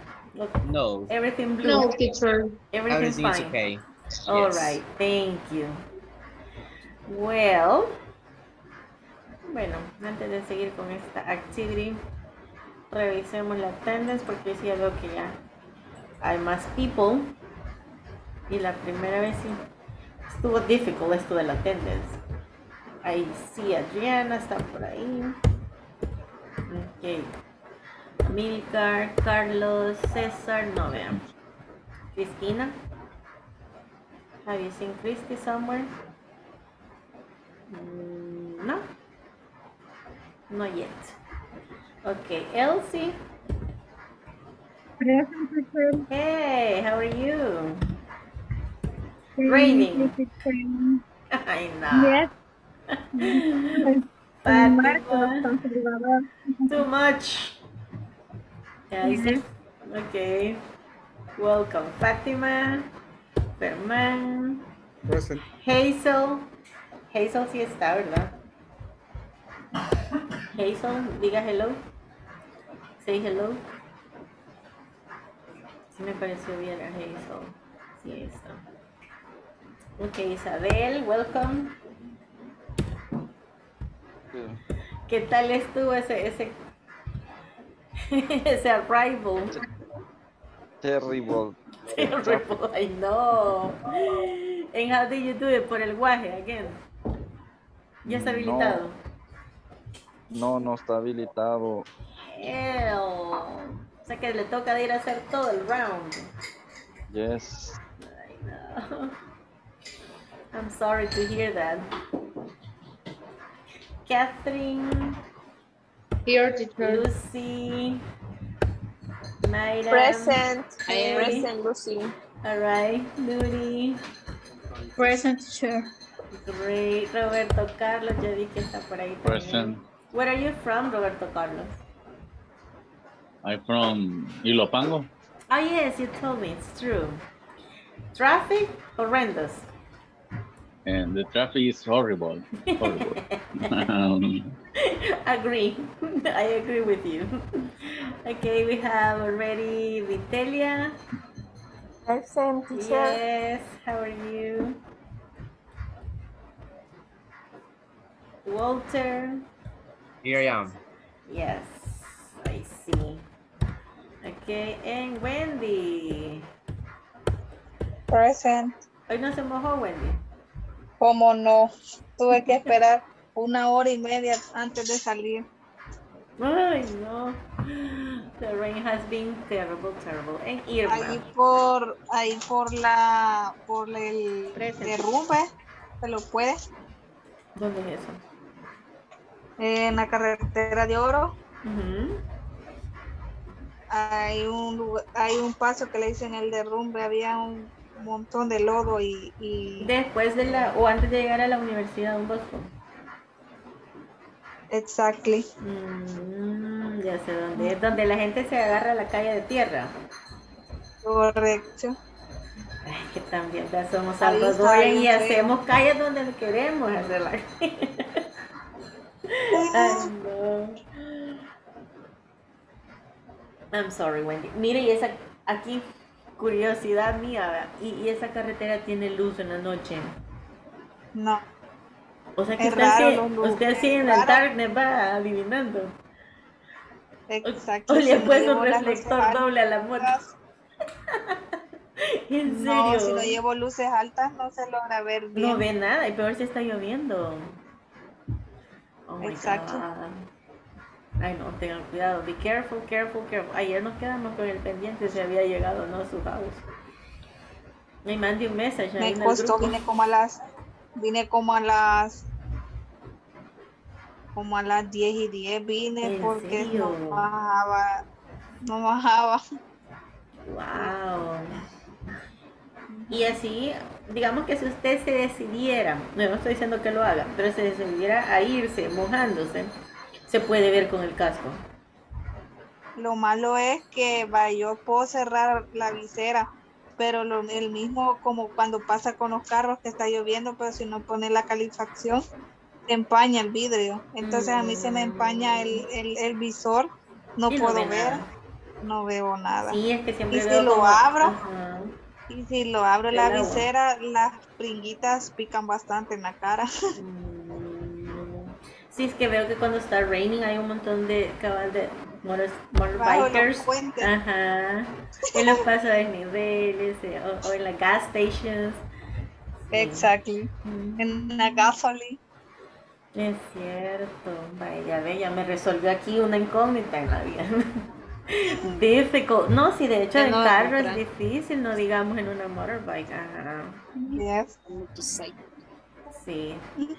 No. Everything blue. No, teacher. Everything's Everything's fine. okay. All Yes. right, thank you. Well, bueno, antes de seguir con esta activity, revisemos la attendance porque sí veo que ya hay más people. Y la primera vez sí estuvo difficult esto de la attendance. Ahí sí, Adriana está por ahí. Ok. Milcar, Carlos, César, no vean. Cristina. Have you seen Christy somewhere? Mm, No. Not yet. Okay, Elsie. Hey, how are you? Raining. I know. Yes. Fatima. Too much. Yeah, it? Okay. Welcome, Fatima. Ferman. Present. Hazel. Hazel sí está, ¿verdad? Hazel, diga hello. Say hello. Sí me pareció bien a Hazel. Sí, está. Ok, Isabel, welcome. ¿Qué tal estuvo ese, ese, ese arrival? Terrible. Terrible, I know. And how did you do it? Por el guaje, again. Ya está habilitado. No, no está habilitado. Hell. O sea que le toca de ir a hacer todo el round. Yes. Ay, no. I'm sorry to hear that. Catherine, Here, teacher. Lucy, Mayra. Present. Okay. Present, Lucy. All right, Ludi. Present teacher. Great. Roberto Carlos, ya vi que está por ahí también. Present. Where are you from, Roberto Carlos? I'm from Ilopango. Oh, yes, you told me. It's true. Traffic horrendous. And the traffic is horrible. Horrible. Um, agree. I agree with you. Okay, we have already Vitelia. Present, teacher. Yes, how are you? Walter. Here I am. Yes, I see. Okay, and Wendy. Present. Hoy no se mojó, Wendy. ¿Cómo no? Tuve que esperar una hora y media antes de salir. Ay, no. The rain has been terrible, terrible. Irma. Ahí por, ahí por la, por el Present. derrumbe, se lo puede, ¿Dónde es eso? en la carretera de oro. Hay un, hay un paso que le dicen el derrumbe, había un montón de lodo y, y Después de la, o antes de llegar a la universidad, un Bosco. exactly. Mm, ya sé dónde es, donde la gente se agarra a la calle de tierra. Correcto. Ay, que también ya somos salvadorianos y hacemos calles donde queremos hacerla. Ay, no. I'm sorry, Wendy. Mire, y esa, aquí, curiosidad mía, y, y esa carretera tiene luz en la noche. No. O sea que Es usted, raro sí, los lugares, usted sí en el darknet va adivinando. Exacto. O le si he no puesto un reflector doble a la moto. ¿En serio? No, si no llevo luces altas no se logra ver bien. No ve nada, y peor si está lloviendo. Oh Exacto. God. Ay, no, tengan cuidado. Be careful, careful, careful. Ayer nos quedamos con el pendiente si había llegado o no a su house. Me mandé un message ahí Me costó, vine como a las, vine como a las, como a las 10 y 10 vine ¿En porque serio? no bajaba, no bajaba. Wow. Y así, digamos que si usted se decidiera, no no estoy diciendo que lo haga, pero se decidiera a irse mojándose, se puede ver con el casco. Lo malo es que va, yo puedo cerrar la visera, pero lo, el mismo como cuando pasa con los carros que está lloviendo, pero si no pone la calefacción, se empaña el vidrio. Entonces a mí se me empaña el, el, el visor, no Y puedo ve ver, nada. no veo nada. Sí, es que siempre Y si veo lo como- abro, Ajá. Y si lo abro la agua. visera, las pringuitas pican bastante en la cara. Sí, es que veo que cuando está raining hay un montón de cabal de motorbikers. Ajá. En los pasos de niveles eh, o, o en las gas stations. Exactly. En la gasolina. Es cierto. Vaya, ve, ya me resolvió aquí una incógnita en la vida. Difficult. No, sí, de hecho en no, carro es difícil, no digamos en una motorbike. Ajá. Yes. Sí.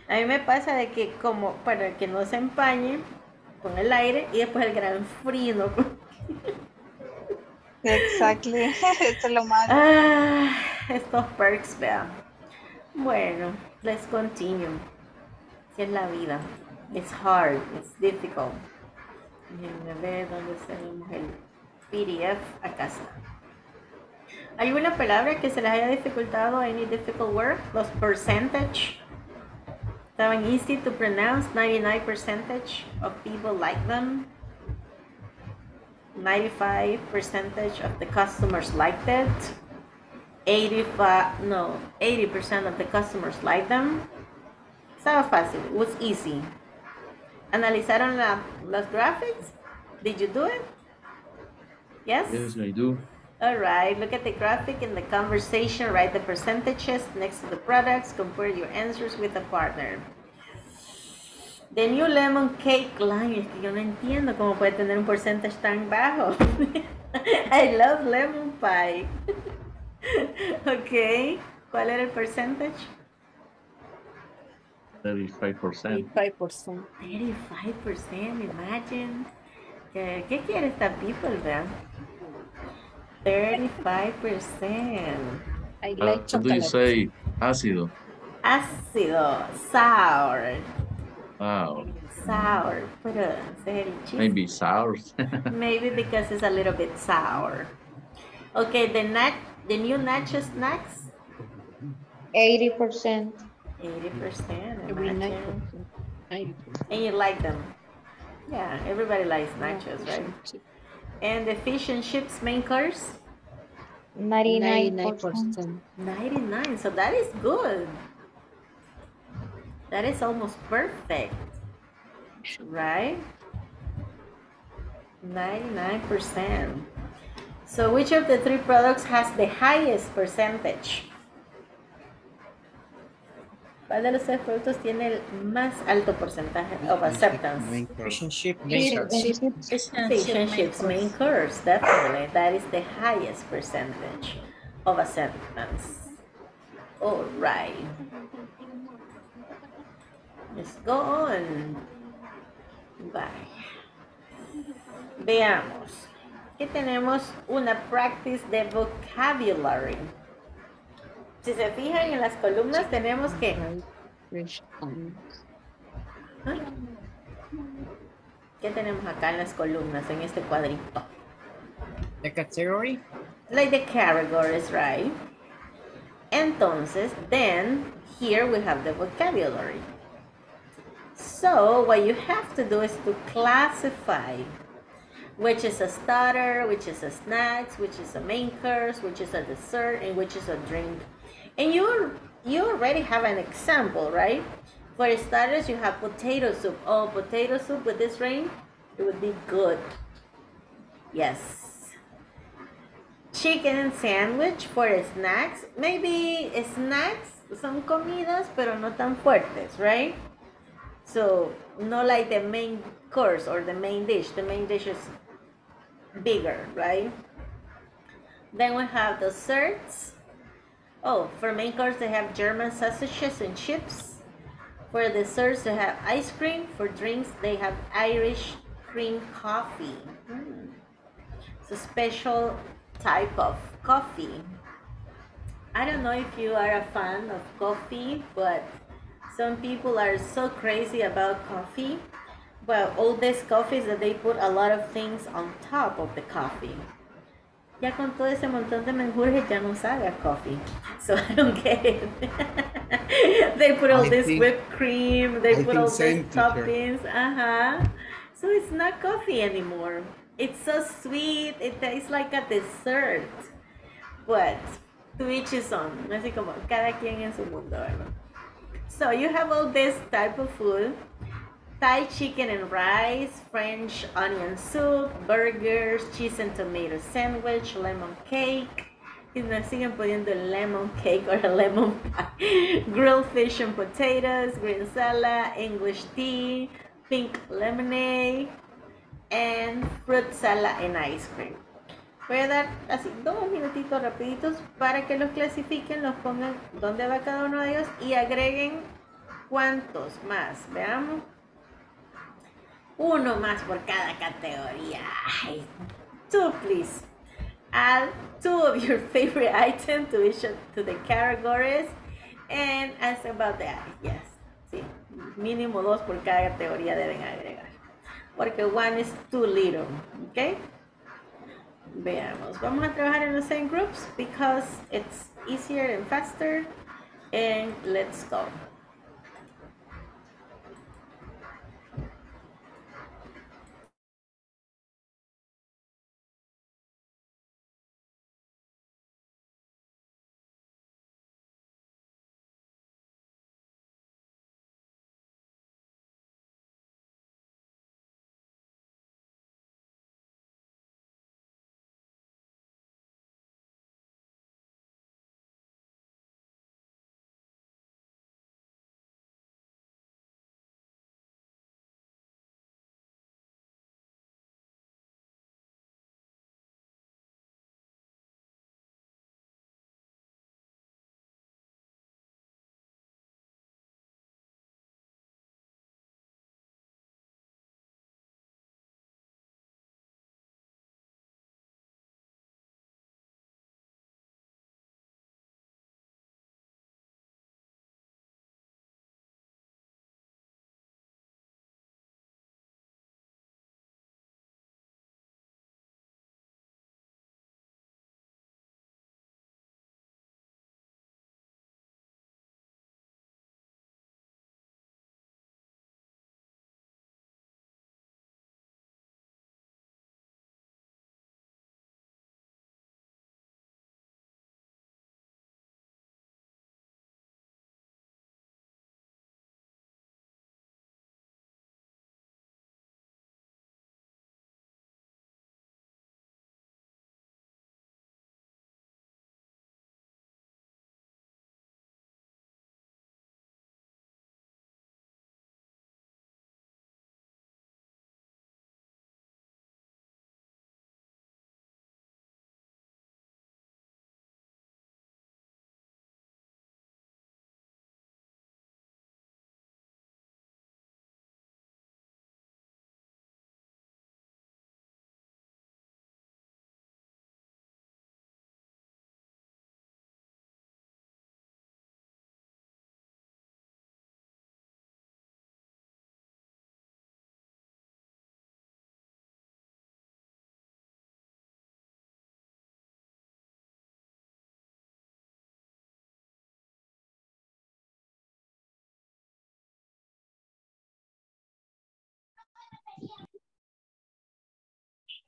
A mí me pasa de que como para que no se empañe con el aire y después el gran frío. ¿no? Exactly. Eso es lo malo. Ah, estos perks, vean. Bueno, let's continue. Si es la vida. It's hard, it's difficult. Déjenme ver dónde tenemos el PDF. Acá está. ¿Alguna palabra que se les haya dificultado? Any difficult word? Los percentage. Estaban easy to pronounce. 99 percentage of people like them. 95 percentage of the customers liked it. 85, no, 80% of the customers like them. Estaba fácil, it was easy. ¿Analizaron la, las graphics? Did you do it? Yes? Yes, I do. All right, look at the graphic in the conversation, write the percentages next to the products, compare your answers with a partner. The new lemon cake line, es que yo no entiendo cómo puede tener un porcentaje tan bajo. I love lemon pie. ok, ¿cuál era el percentage? 35%. 35%. 35%, imagine. ¿Qué, qué quiere esta people, vean? 35%. I Uh, like how do you say ácido? Ácido, sour, Wow. sour. Put very cheese. Maybe sour. Maybe because it's a little bit sour. Okay, the nat the new nacho snacks, 80%. 80%. Every night. imagine. And you like them. Yeah, everybody likes nachos, right? And the fish and chips main course, 99%. 99%. 99. So that is good. That is almost perfect. Right? 99%. So which of the three products has the highest percentage? ¿Cuál de los tres productos tiene el más alto porcentaje of acceptance? Main chips. Fish and chips main course, definitely. That is the highest percentage of acceptance. All right. Let's go on. Bye. Veamos. Aquí tenemos una practice de vocabulary. Si se fijan en las columnas tenemos que ¿Ah? ¿Qué tenemos acá en las columnas en este cuadrito? The category. like the categories, right? Entonces, then here we have the vocabulary. So what you have to do is to classify which is a starter, which is a snacks, which is a main course, which is a dessert, and which is a drink. And you you already have an example, right? For starters, you have potato soup. Oh, potato soup with this rain, it would be good. Yes chicken sandwich for snacks. Maybe snacks son comidas, pero no tan fuertes, right? So, no like the main course or the main dish. The main dish is bigger, right? Then we have the desserts. Oh, for main course they have German sausages and chips. For desserts they have ice cream. For drinks they have Irish cream coffee. Mm. It's a special type of coffee. I don't know if you are a fan of coffee, but some people are so crazy about coffee. Well, all these coffees that they put a lot of things on top of the coffee. Ya con todo ese montón de menjurjes ya no sabe a coffee. So I don't get it. they put all I this think- whipped cream, they I put all these toppings. Uh-huh. So it's not coffee anymore. It's so sweet, it tastes like a dessert. But to each his own. Así como cada quien en su mundo, ¿verdad? So you have all this type of food. Thai chicken and rice, French onion soup, burgers, cheese and tomato sandwich, lemon cake. Y nos siguen poniendo lemon cake or lemon pie. Grilled fish and potatoes, green salad, English tea, pink lemonade, and fruit salad and ice cream. Voy a dar así dos minutitos rapiditos para que los clasifiquen, los pongan dónde va cada uno de ellos y agreguen cuántos más. Veamos. Uno más por cada categoría. Two, please. Add two of your favorite items to each of to the categories and ask about that. Yes, sí. Mínimo dos por cada categoría deben agregar. Porque one is too little. ¿Ok? Veamos. Vamos a trabajar en los same groups because it's easier and faster. And let's go.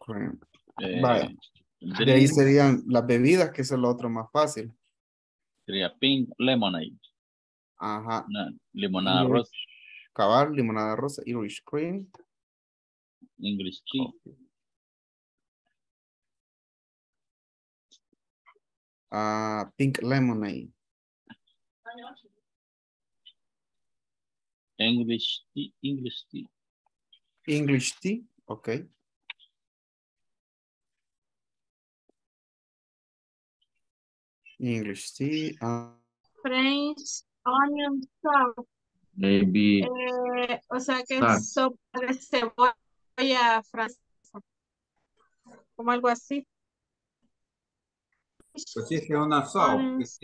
Eh. De ahí serían las bebidas, que es lo otro más fácil. sería pink lemonade. Ajá. Una limonada Irish- rosa, Cabal, limonada rosa, Irish cream. English tea. ah, pink lemonade. English tea, English tea. English tea. Ok. English tea. ah, French onion soup. Maybe Eh, o sea que Ah. es sopa de cebolla francesa. Como algo así. Pues sí, es una sopa. Es,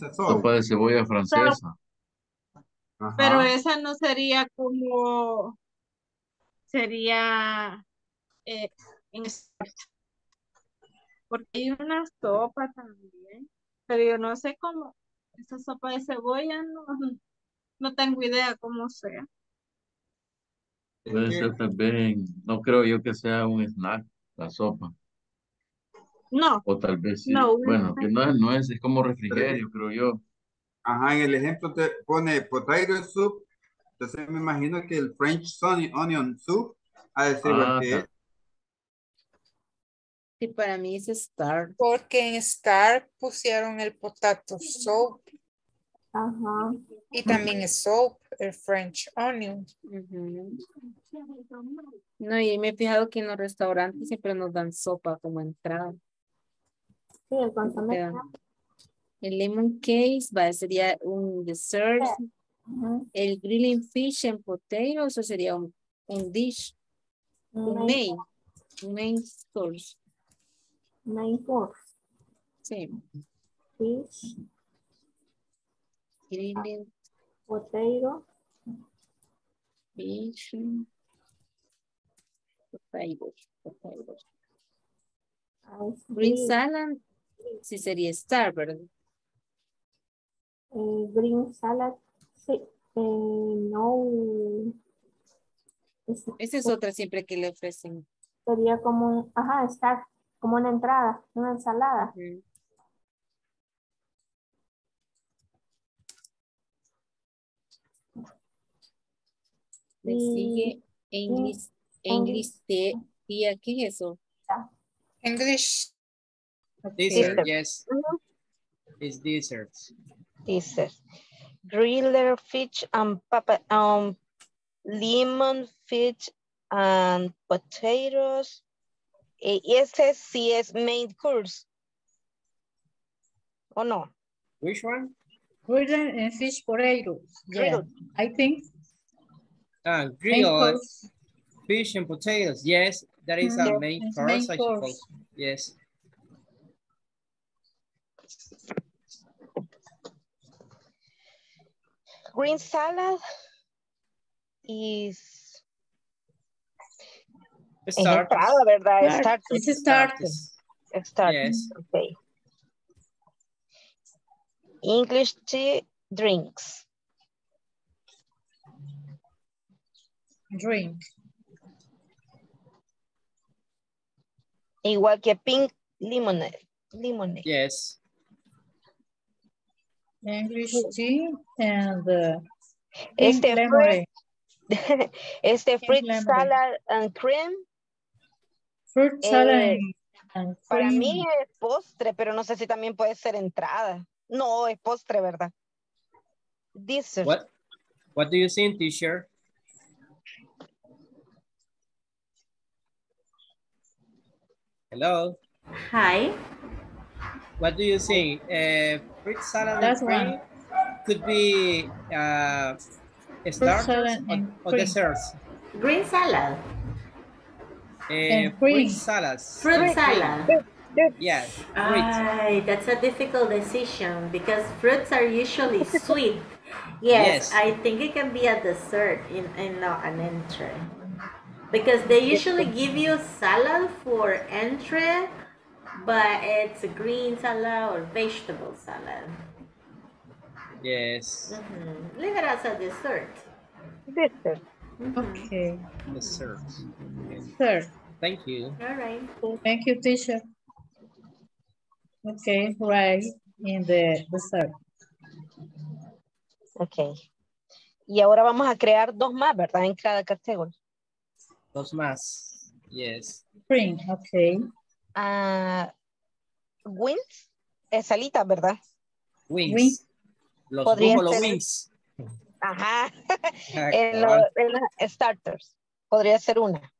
sopa. sopa de cebolla francesa. Ajá. Pero esa no sería como, sería eh, en. Porque hay una sopa también, pero yo no sé cómo, esa sopa de cebolla no, no tengo idea cómo sea. Puede ser también, no creo yo que sea un snack, la sopa. No, O tal vez sí. no, Bueno, que no es, no es, es como refrigerio, creo yo. Ajá, en el ejemplo te pone potato soup. Entonces me imagino que el French onion, onion soup ha de ser igual que es. Sí, para mí es Star. Porque en Star pusieron el potato soup Ajá. y también es soup, el French onion. No, y me he fijado que en los restaurantes siempre nos dan sopa como entrada. Sí, el consomé. sea, El lemon case va, sería un dessert. El grilling fish and potatoes, eso sería un, un dish. Un Main main. Un Main course. Sí. Fish, Grilling potato, fish. Potatoes. potatoes. Green salad, sí sería star, ¿verdad? eh, green salad. Sí. Eh, no. Es- Esa es otra siempre que le ofrecen. sería como un, ajá, estar como una entrada, una ensalada. Le sigue English, English tea, tía, ¿qué es eso? English Dessert, yes. It's dessert. Dice, griller fish and papa, um, lemon fish and potatoes. Y ese sí es main course. ¿O no? Which one? Grilled and fish potatoes. Yeah, I think. Ah, main grilled course. fish and potatoes. Yes, that is a Mhm. main It's course, main I course. suppose. Yes. Green salad is... Es Starters. entrada, ¿verdad? Start-. It's starter. Starters. Starters. Yes. Okay. English tea drinks. Drink. Igual que pink lemonade. Lemonade. Yes. English tea and uh, pink Este lemonade. fruit, este fruit lemonade. salad and cream. Fruit salad eh, and, Para cream. mí es postre, pero no sé si también puede ser entrada. No, es postre, ¿verdad? Dessert. What? What do you think, teacher? Hello. Hi. What do you think? Uh, fruit salad That's and cream one. could be uh, starters or, or desserts. Green salad. Uh, fruit cream. salads. Fruit and salad. Yes, fruit. Ay, that's a difficult decision because fruits are usually sweet. Yes, Yes. I think it can be a dessert in, in not an entree. Because they usually give you salad for entree, but it's a green salad or vegetable salad. Yes, Mhm. Leave it as a dessert. Dessert. Mhm. Okay. dessert. Third. Thank you. All right. Thank you, teacher. Okay, right in the dessert. Ok. Y ahora vamos a crear dos más, ¿verdad? En cada categoría. Dos más. Yes. Spring, okay. Ah, wings, es alitas, ¿verdad? Wings. Los Podría búfalos ser- wings. Ajá. Ah, en, lo- en las starters. Podría ser una.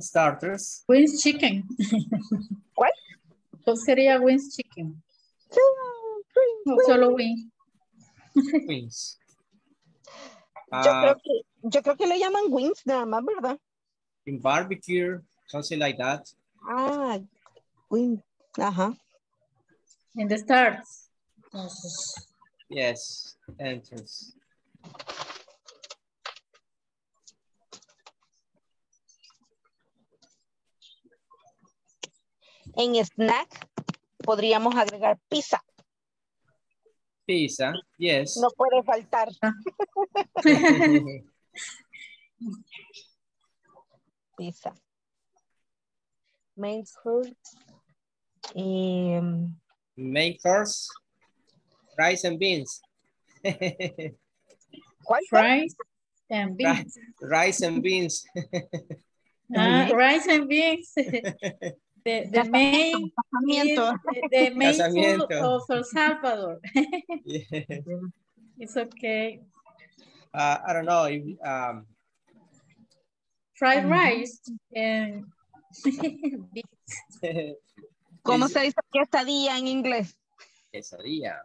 Starters. Wings chicken. ¿Cuál? ¿Cuál sería wings chicken? No, solo wings. Wings. Yo, Ah, creo que, yo creo que le llaman wings nada más, ¿verdad? in barbecue, something like that. Ah, wing. Ajá. In the starts. Entonces, Yes. Entrance. En snack podríamos agregar pizza. Pizza. Yes. No puede faltar. Pizza. Main course. Mm, Main course. Rice and beans. ¿Cuál? Fries and beans. Rice and beans. Ah, rice and beans. The, the main Casamiento. the, the main food Casamiento. of El Salvador. Yes. It's okay. Uh, I don't know if um, Fried Ujú. rice and beans. ¿Cómo Is- se dice quesadilla en inglés? quesadilla.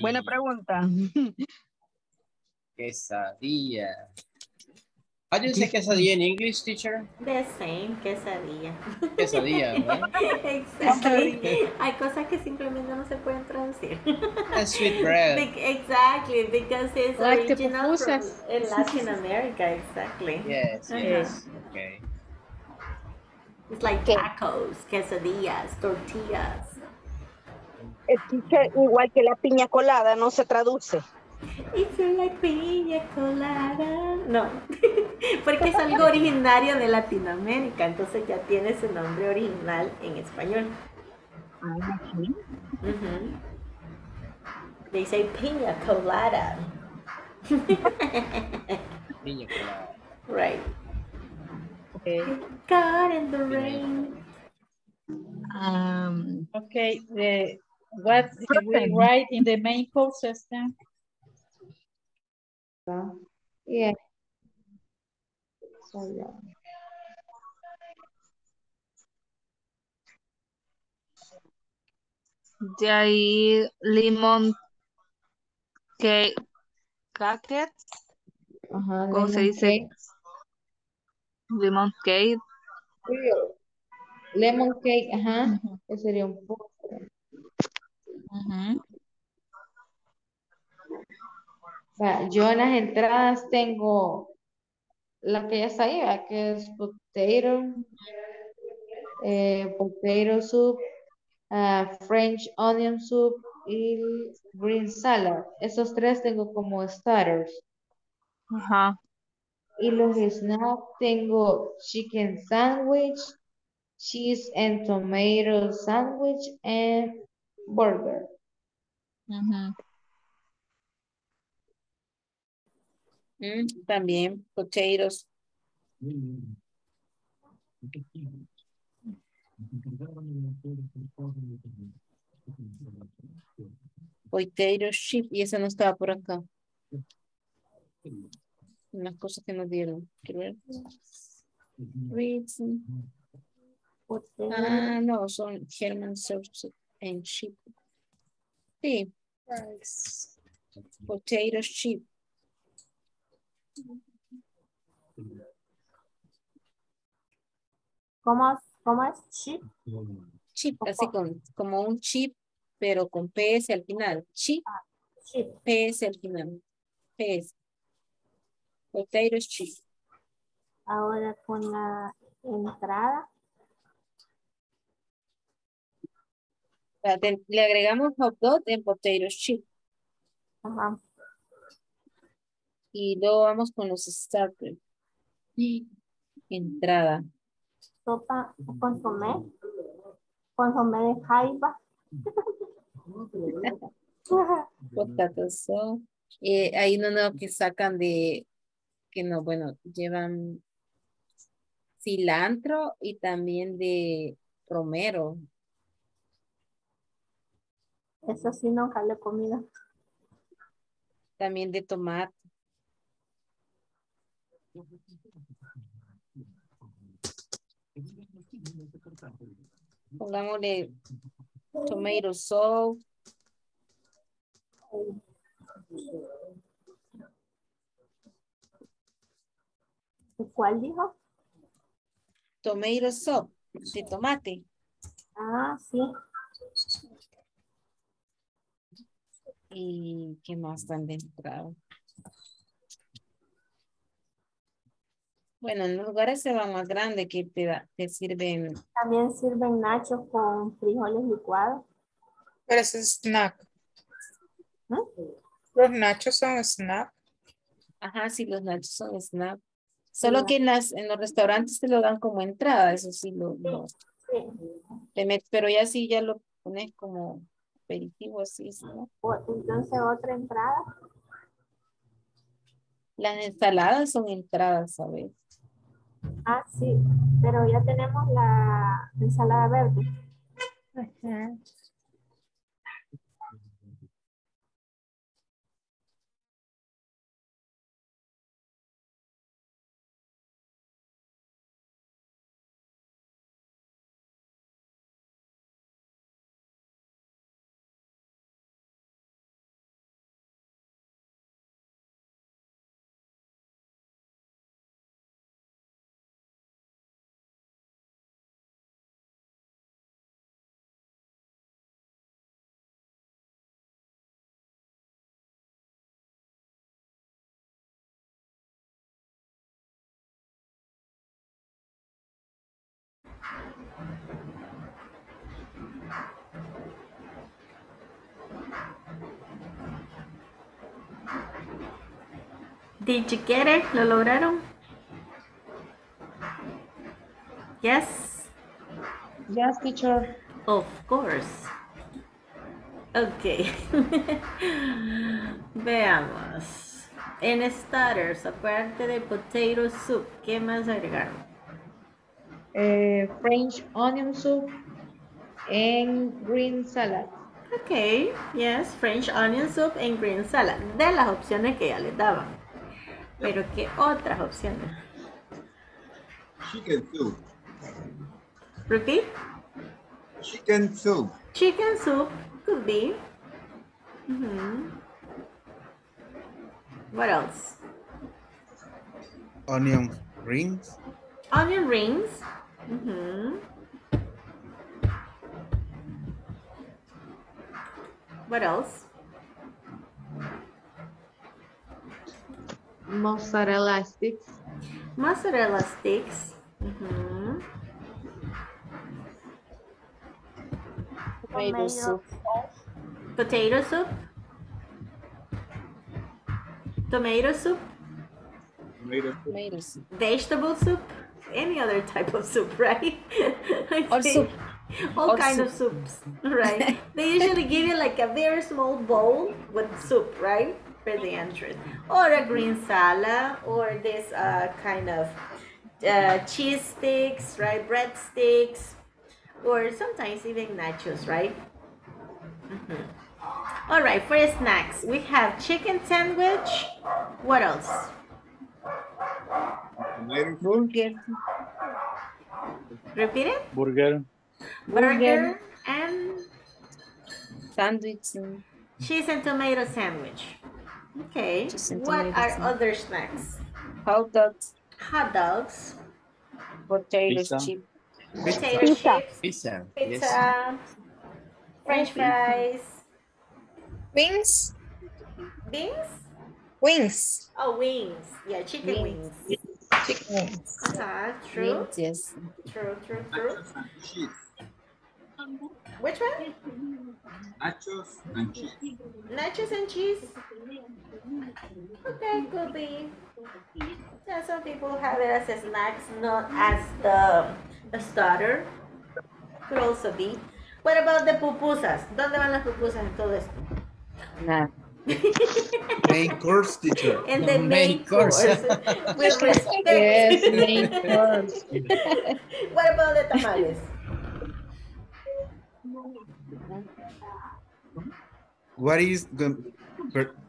Buena Mm, pregunta. Quesadilla. How do you say quesadilla in English, teacher? The same, quesadilla. Quesadilla, ¿verdad? exactly. Hay cosas que simplemente no se pueden traducir. And sweet bread. Bec- exactly, because it's Like the original from in Latin America, exactly. Yes, yes. Okay. It's like tacos, quesadillas, tortillas. Es que igual que la piña colada no se traduce. It's la piña colada. No, porque es algo originario de Latinoamérica, entonces ya tiene su nombre original en español. Ujú. They say piña colada. Piña colada. right. Okay. God in the rain. Um, Okay, the, what we write in the main courses then? Yeah. So, yeah. De ahí limón cake, cake, Ajá, ¿cómo se lemon dice? cake. Limón cake. Lemon cake, ajá. Sería un. Yo en las entradas tengo la que ya está ahí, ¿verdad? que es potato, eh, potato soup, ah, French onion soup y green salad. Esos tres tengo como starters. Ajá. Y los snacks tengo chicken sandwich, cheese and tomato sandwich, and burger. Mm, también potatoes. Potato chip. Y esa no estaba por acá. Unas cosas que nos dieron. Quiero ver. Ah, no, son German sauce and chip. Sí. Potato chip. ¿Cómo, cómo es? Chip. Chip, así con, como un chip, pero con PS al final. Chip, Chip. PS al final. PS. Potato chip. Ahora con la entrada. le agregamos hot dog en potato chip. Ajá. Y luego vamos con los starters. Entrada. Sopa consomé. Consomé de jaiba. Potato soup. Eh, hay uno que sacan de, que no, bueno, llevan cilantro y también de romero. Eso sí nunca lo he comido. También de tomate. Pongámosle tomato sauce. ¿Cuál dijo? Tomato soup, de tomate. Ah, sí. ¿Y qué más están de Bueno, en los lugares se va más grande que te, da- te sirven. También sirven nachos con frijoles licuados. Pero es snack. ¿Mm? Los nachos son snack. Ajá, sí, los nachos son snap. Solo que en, las, en los restaurantes te lo dan como entrada, eso sí lo, lo- Sí. met- pero ya sí ya lo pones como aperitivo así, ¿no? O- Entonces otra entrada. Las ensaladas son entradas, ¿sabes? Ah, sí. Pero ya tenemos la ensalada verde. Did you get it? ¿Lo lograron? Yes. Yes, teacher. Of course. Ok. Veamos. En starters, aparte de potato soup, ¿qué más agregaron? Eh, French onion soup and green salad. Ok, yes, French onion soup and green salad. De las opciones que ya les daban. Pero ¿qué otras opciones? Chicken soup. Repeat. Chicken soup. Chicken soup could be. Mhm. What else? Onion rings. Onion rings. Mhm. What else? Mozzarella sticks. Mozzarella sticks. Mhm. Tomato soup. Potato soup. Tomato soup. Tomato soup. Vegetable soup. Any other type of soup, right? I Or think soup. All Or kind of soups, right? they usually give you like a very small bowl with soup, right? For the entrance. Or a green salad, or this uh, kind of uh, cheese sticks, right? Breadsticks, or sometimes even nachos, right? Mhm. All right, for snacks, we have chicken sandwich. What else? Burger. Repeat it. Burger. Burger and Sandwich. cheese and tomato sandwich. Okay. What are sandwich. other snacks? Hot dogs. Hot dogs, Potato Pizza. chip. potato Pizza. chips, Pizza. pizza, French fries, Wings. beans. Wings. Oh, wings. Yeah, chicken wings. Chicken wings. Uh-huh. True. Wings, yes. True. True. True. Cheese. Which one? Nachos and cheese. Nachos and cheese. Okay, could be. Yes, some people have it as a snacks, not as the a starter. Could also be. What about the pupusas? ¿Dónde van las pupusas en todo esto? Nah. Main course teacher. In the main, course. With respect. Yes, main course. what about the tamales? What is the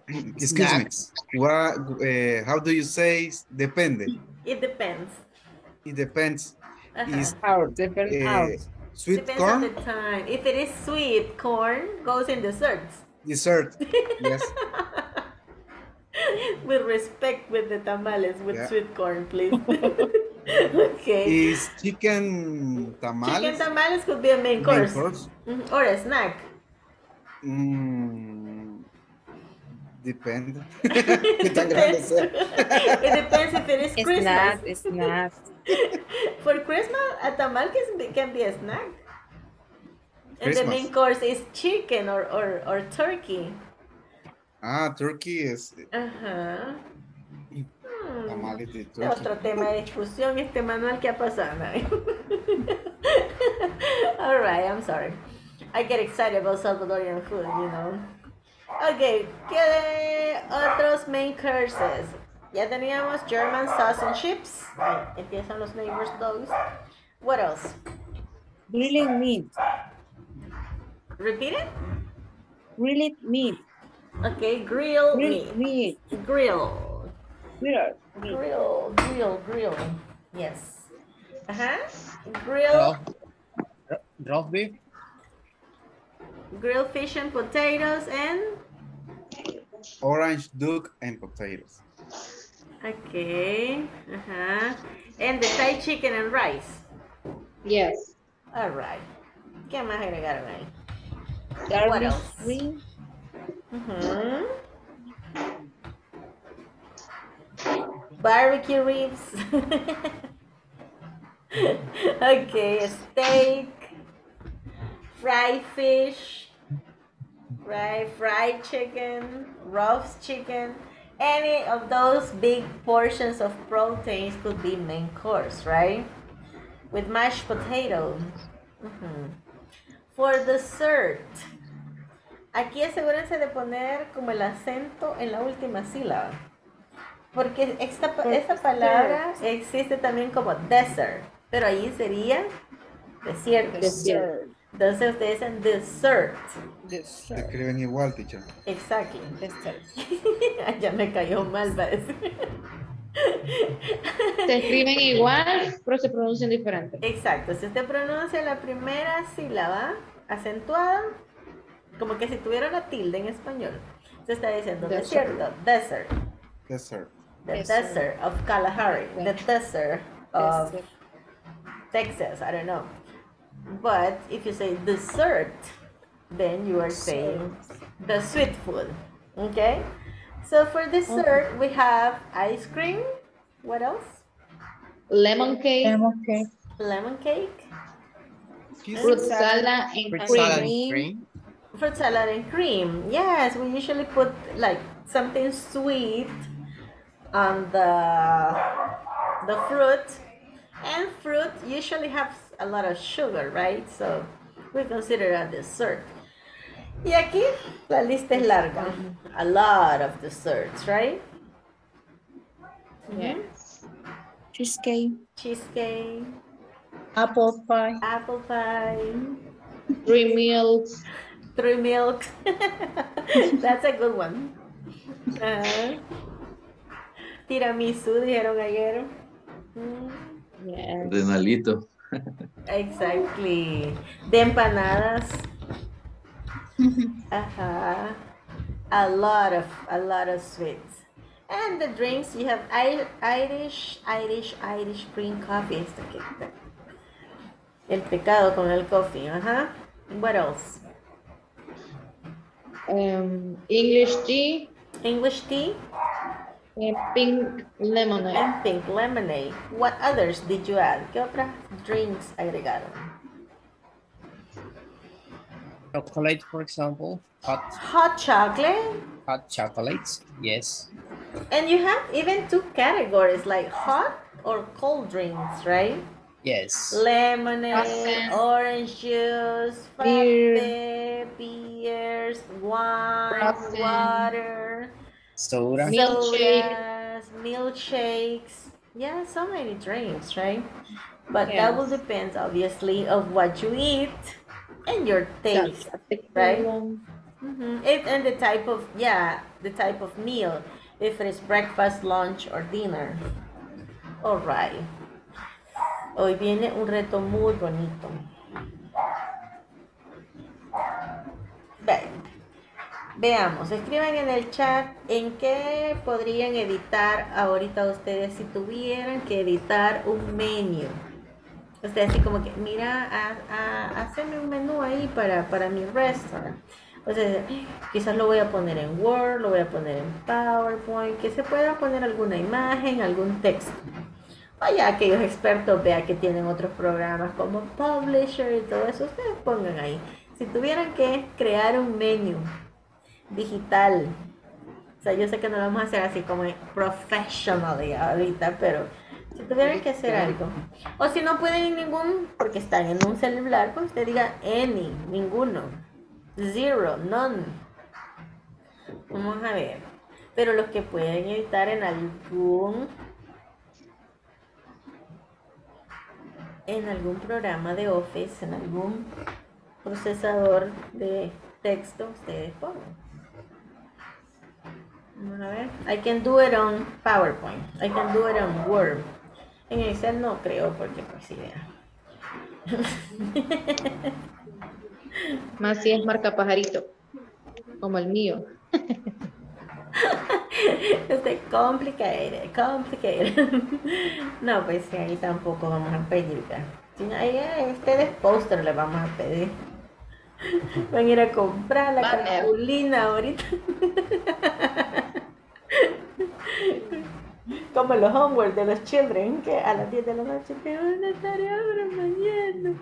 excuse Snacks. me? What uh, how do you say depende? It depends. It depends. Uh-huh. Is Out, depend uh, out. sweet Depends on corn the time. If it is sweet, corn goes in desserts. dessert? yes. with respect with the tamales with Yeah. sweet corn, please. okay. Is chicken tamales? Chicken tamales could be a main Main course. course? Mhm, Or a snack. Mm, depende. ¿Qué tan grande sea? it depends if it is It's Christmas. not, it's not. For Christmas, a tamal can be, can be a snack. And the main Christmas. course is chicken or, or, or turkey. Ah, turkey is Ajá. Hmm. Otro tema de discusión, este manual que ha pasado. All right, I'm sorry. I get excited about Salvadorian food, you know. Okay, ¿qué de otros main courses? Ya teníamos German sauce and chips. Ahí empiezan los neighbors dogs. What else? Grilling meat. Repeat it? Grilled meat. Okay, grill Grilled meat. meat. Grill. Grill. Grill, grill, grill. Yes. Uh-huh. Grill, Roast, roast beef. grill fish and potatoes and Orange duck and potatoes. Okay. Uh-huh. And the Thai chicken and rice. Yes. All right. ¿Qué más agregaron ahí? What Garlic else? green. Mhm. Barbecue ribs. okay, steak, fried fish, right? Fried chicken, roast chicken. Any of those big portions of proteins could be main course, right? With mashed potatoes. Mhm. For dessert. Aquí asegúrense de poner como el acento en la última sílaba. Porque esta, pa- esta palabra existe también como desert, pero ahí sería desierto. Desierto. Entonces ustedes dicen dessert. Se escriben igual, teacher. Exactly. ya me cayó mal, parece. Se escriben igual, pero se pronuncian diferente. Exacto. Si usted pronuncia la primera sílaba acentuada, como que si tuviera una tilde en español, se está diciendo Desert. desierto, desert. Dessert. The Desert. desert of Kalahari, the desert of Desert. Texas, I don't know. But if you say dessert, then you are saying the sweet food. Okay? So for dessert, we have ice cream. What else? Lemon cake, Lemon cake. Lemon cake, fruit salad, and Fruit cream. salad and cream. fruit salad and cream. Yes, we usually put like something sweet on the the fruit. And fruit usually has a lot of sugar, right? So we consider a dessert. Y aquí la lista es larga. A lot of desserts, right? Yes. Cheesecake. Cheesecake, Apple pie. apple pie, Three meals. three milk. That's a good one. Uh, tiramisu, dijeron ayer. Mm, Yes. Renalito. exactly. De empanadas. Ajá. A lot of, a lot of sweets. And the drinks, you have Irish, Irish, Irish green coffee. Este que- El pecado con el coffee, ajá. What else? Um, English tea English tea and pink lemonade. and pink lemonade. What others did you add? ¿Qué otras drinks agregaron? Chocolate, for example. Hot, Hot chocolate. hot chocolates. Yes. And you have even two categories like hot or cold drinks, right? Yes. Lemonade, Frozen. orange juice, Beer. frappe, beers, wine, Frozen. water, Soda. milkshakes, milkshakes. Yeah, so many drinks, right? But that will depend, obviously, of what you eat and your taste, right? Mhm. It, and the type of, yeah, the type of meal, if it is breakfast, lunch, or dinner. All right. Hoy viene un reto muy bonito. Ve- Veamos, escriban en el chat en qué podrían editar ahorita ustedes si tuvieran que editar un menú. Sea, así como que, mira, hazme un menú ahí para, para mi restaurant. O sea, quizás lo voy a poner en Word, lo voy a poner en PowerPoint, que se pueda poner alguna imagen, algún texto. Vaya, aquellos expertos vean que tienen otros programas como Publisher y todo eso, ustedes pongan ahí. Si tuvieran que crear un menú digital, o sea, yo sé que no lo vamos a hacer así como professionally ahorita, pero si tuvieran que hacer algo, o si no pueden ningún, porque están en un celular, pues usted diga any, ninguno, zero, none. Vamos a ver. Pero los que pueden editar en algún en algún programa de Office, en algún procesador de texto, ustedes pongan. Vamos a ver. I can do it on PowerPoint. I can do it on Word. En Excel no creo porque pues idea. Más si es marca pajarito, como el mío. Este complicated, complicated. No, pues sí, ahí tampoco vamos a pedir. Sí, ahí a ustedes póster le vamos a pedir. Van a ir a comprar la Banner. calculina ahorita. Como los homework de los children, que a las 10 de la noche te una tarea para mañana.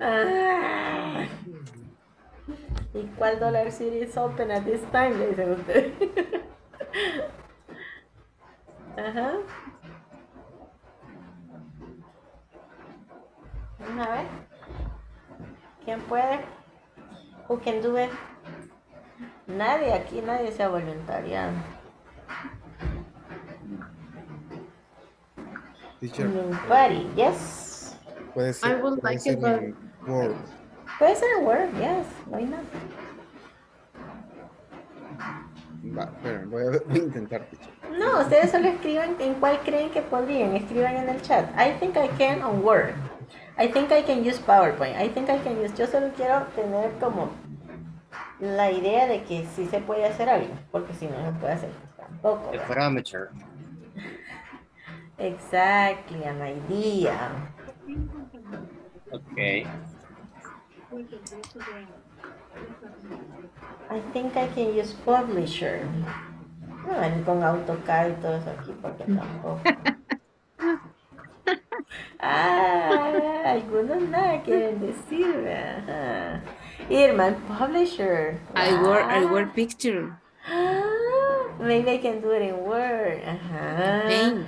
Ah. ¿Y cuál Dollar City is open at this time? Le dicen ustedes. Ajá. Vamos a ver. ¿Quién puede? Who can do? Nadie aquí, nadie se ha voluntariado. Teacher, Nobody, yes. puede ser, I would puede like ser it, but- en Word. Puede ser Word, yes. Why not? Va, espera, voy a, voy a intentar, teacher. No, ustedes solo escriban en cuál creen que podrían. Escriban en el chat. I think I can on Word. I think I can use PowerPoint. I think I can use. Yo solo quiero tener como la idea de que sí se puede hacer algo. Porque si no, no puede hacer pues, tampoco. ¿verdad? parameter. Exactly, an idea. Okay. I think I can use Publisher. No, venir con AutoCAD y todo eso aquí porque tampoco. Ah, algunos nada quieren decir. Ajá. Irma, Publisher. I work, I Wow. work picture. Maybe I can do it in Word. Ajá. Paint.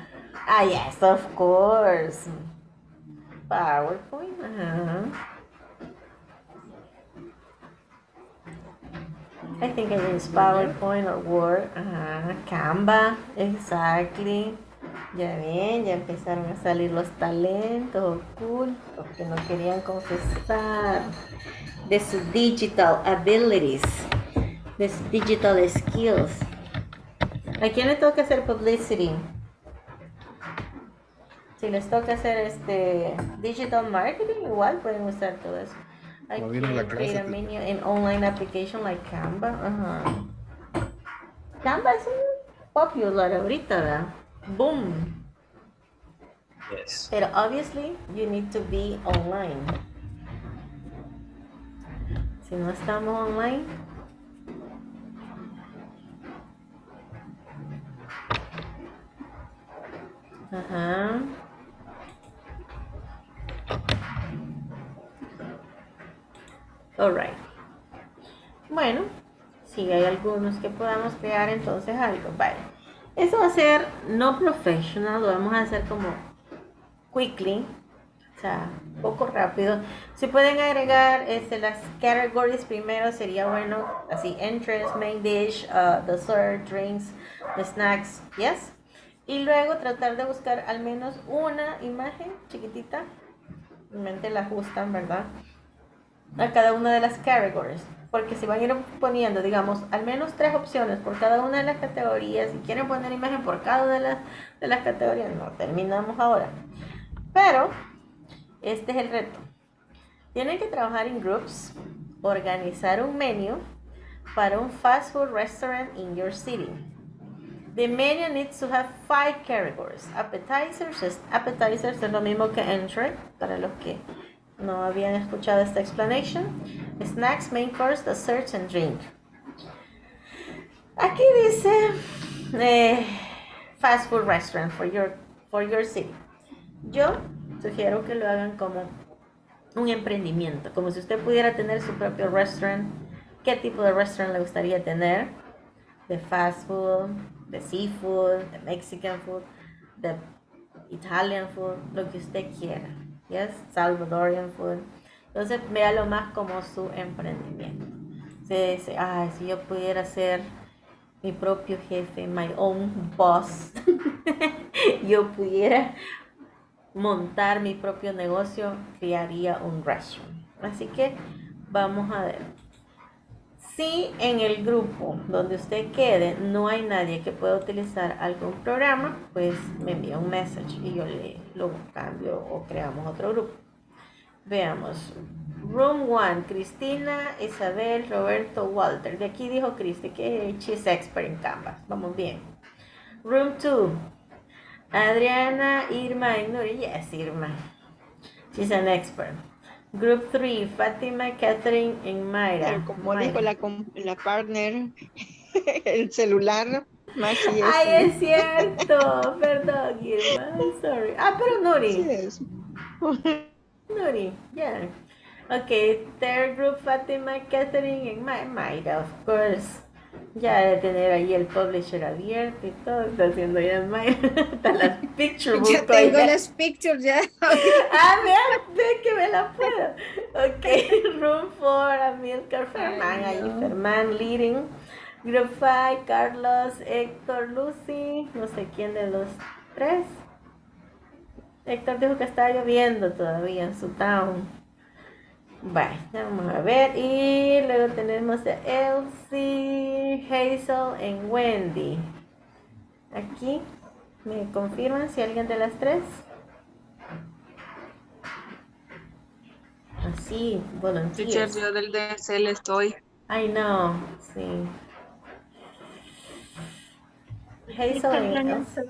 Ah, yes, of course. PowerPoint. Ajá. I think I use PowerPoint or Word. Ajá. Canva. Exactly. Ya ven, ya empezaron a salir los talentos ocultos que no querían confesar de sus digital abilities, de sus digital skills. ¿A quién le toca hacer publicity? Si les toca hacer este digital marketing, igual pueden usar todo eso. I Como viene la can create a menu in online application like Canva. Ajá. Canva es un popular ahorita, ¿verdad? Boom. Yes. Pero obviously you need to be online. Si no estamos online, Ajá. Alright. Bueno, si hay algunos que podamos crear entonces algo. Vale. Eso va a ser no professional, lo vamos a hacer como quickly, poco rápido. Si pueden agregar este, las categories primero sería bueno, así, interest, main dish, uh, dessert, drinks, snacks, yes. Y luego tratar de buscar al menos una imagen chiquitita, mente la ajustan, ¿verdad? A cada una de las categories. Porque si van a ir poniendo, digamos, al menos tres opciones por cada una de las categorías, si quieren poner imagen por cada una de las, de las categorías, no terminamos ahora. Pero este es el reto. Tienen que trabajar en groups, organizar un menú para un fast food restaurant in your city. The menu needs to have five categories. Appetizers appetizers es lo mismo que entry, para los que no habían escuchado esta explanation. Snacks, main course, desserts and drink. Aquí dice eh, fast food restaurant for your, for your city. Yo sugiero que lo hagan como un emprendimiento, como si usted pudiera tener su propio restaurant. ¿Qué tipo de restaurant le gustaría tener? De fast food, de seafood, de Mexican food, de Italian food, lo que usted quiera. Yes, Salvadorian food. Entonces, véalo más como su emprendimiento. Se dice, ay, si yo pudiera ser mi propio jefe, my own boss, yo pudiera montar mi propio negocio, crearía un restaurant. Así que vamos a ver. Si en el grupo donde usted quede no hay nadie que pueda utilizar algún programa, pues me envía un message y yo le lo cambio o creamos otro grupo. Veamos. Room 1, Cristina, Isabel, Roberto, Walter. De aquí dijo Cristi que she's expert en Canvas. Vamos bien. Room 2, Adriana, Irma y Nuri. Yes, Irma. She's an expert. Group 3, Fátima, Catherine y Mayra. Pero como Mayra. dijo la, partner, el celular, más y eso. Ay, es cierto. Perdón, Irma. I'm sorry. Ah, pero Nuri. Nuri, yeah. Okay, third group, Fátima, Catherine y Ma- Mayra, of course. Ya de tener ahí el publisher abierto y todo, está haciendo ya Mayra. Está las picture book. Ya tengo las pictures ya. Ah, vean, ve que me la puedo. Ok, room 4, Amilcar Ferman, ahí Ferman leading. Group 5, Carlos, Héctor, Lucy, no sé quién de los tres. Héctor dijo que estaba lloviendo todavía en su town. Bueno, vamos a ver. Y luego tenemos a Elsie, Hazel y Wendy. Aquí, ¿me confirman si alguien de las tres? Así, Teacher, volunteers. yo del DSL estoy. I know, sí. Hazel y Elsie.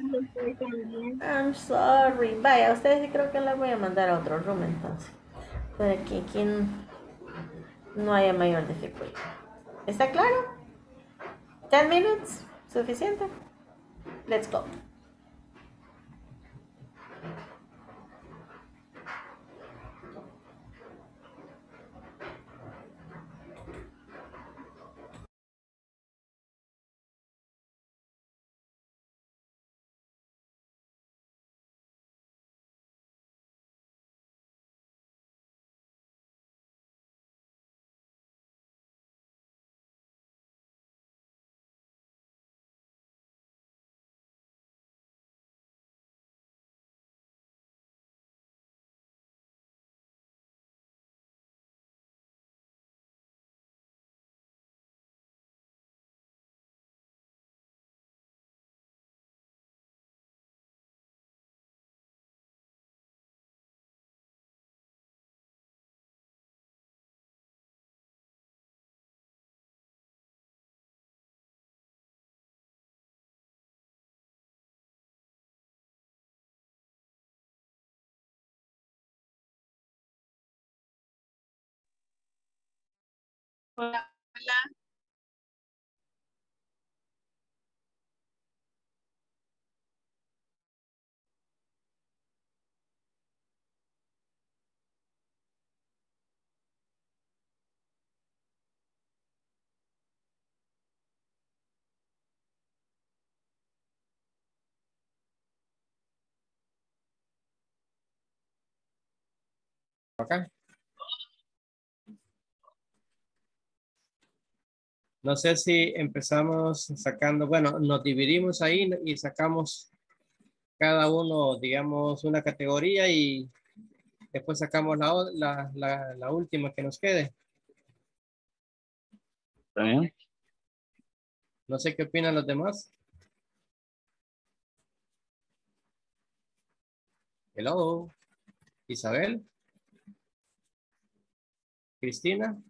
I'm sorry. Vaya, ustedes sí creo que las voy a mandar a otro room entonces. Para que aquí no haya mayor dificultad. ¿Está claro? 10 minutes, suficiente. Let's go. Hola, hola. Okay. No sé si empezamos sacando, bueno, nos dividimos ahí y sacamos cada uno, digamos, una categoría y después sacamos la, la, la última que nos quede. ¿Está bien? No sé qué opinan los demás. Hello. Isabel. Cristina.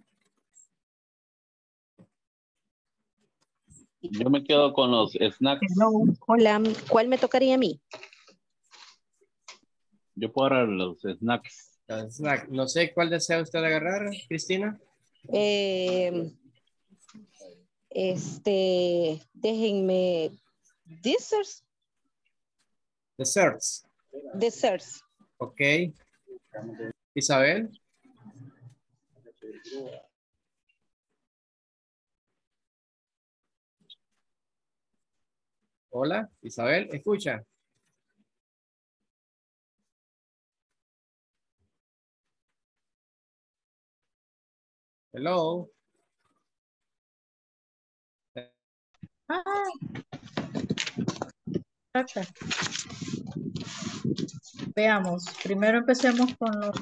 Yo me quedo con los snacks. Hola, ¿cuál me tocaría a mí? Yo puedo agarrar los snacks. Los snack. No sé cuál desea usted agarrar, Cristina. Eh, este, déjenme, desserts, Desserts. desserts. Ok. Isabel. Hola, Isabel, escucha. Hello. Ah. Acá. Veamos, primero empecemos con los...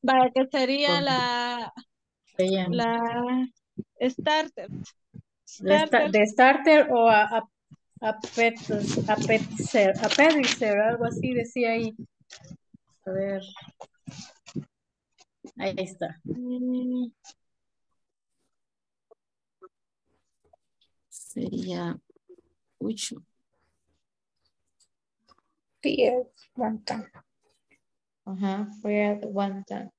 Vaya, que sería Con- la, la starter. ¿De, sta- Starter. de starter o a, a, a pet, a petser, a pedicel, algo así decía ahí. A ver. Ahí está. Sería ocho. Pierre, one time. Ajá, fue at one time.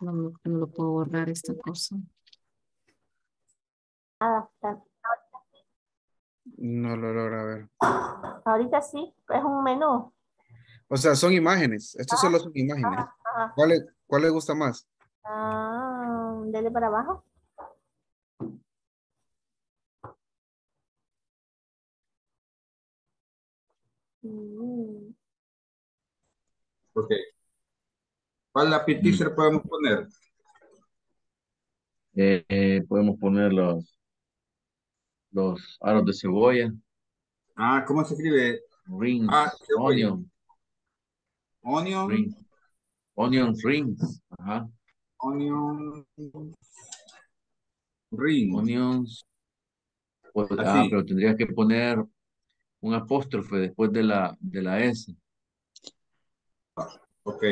No, lo puedo borrar esta cosa. Adaptar. No lo logra ver. Ahorita sí, es un menú. O sea, son imágenes. Estos solo son imágenes. Ajá, ajá. ¿Cuál le, cuál le gusta más? Ah, dele para abajo. Mm, Ok. ¿Cuál appetizer podemos poner? Eh, eh, podemos poner los, los aros de cebolla, Ah, ¿cómo se escribe? rings, Ah, onion, Onion, rings, onion rings, ajá, onion ring. onions, pues, ah, pero tendrías que poner un apóstrofe después de la, de la S, Ok.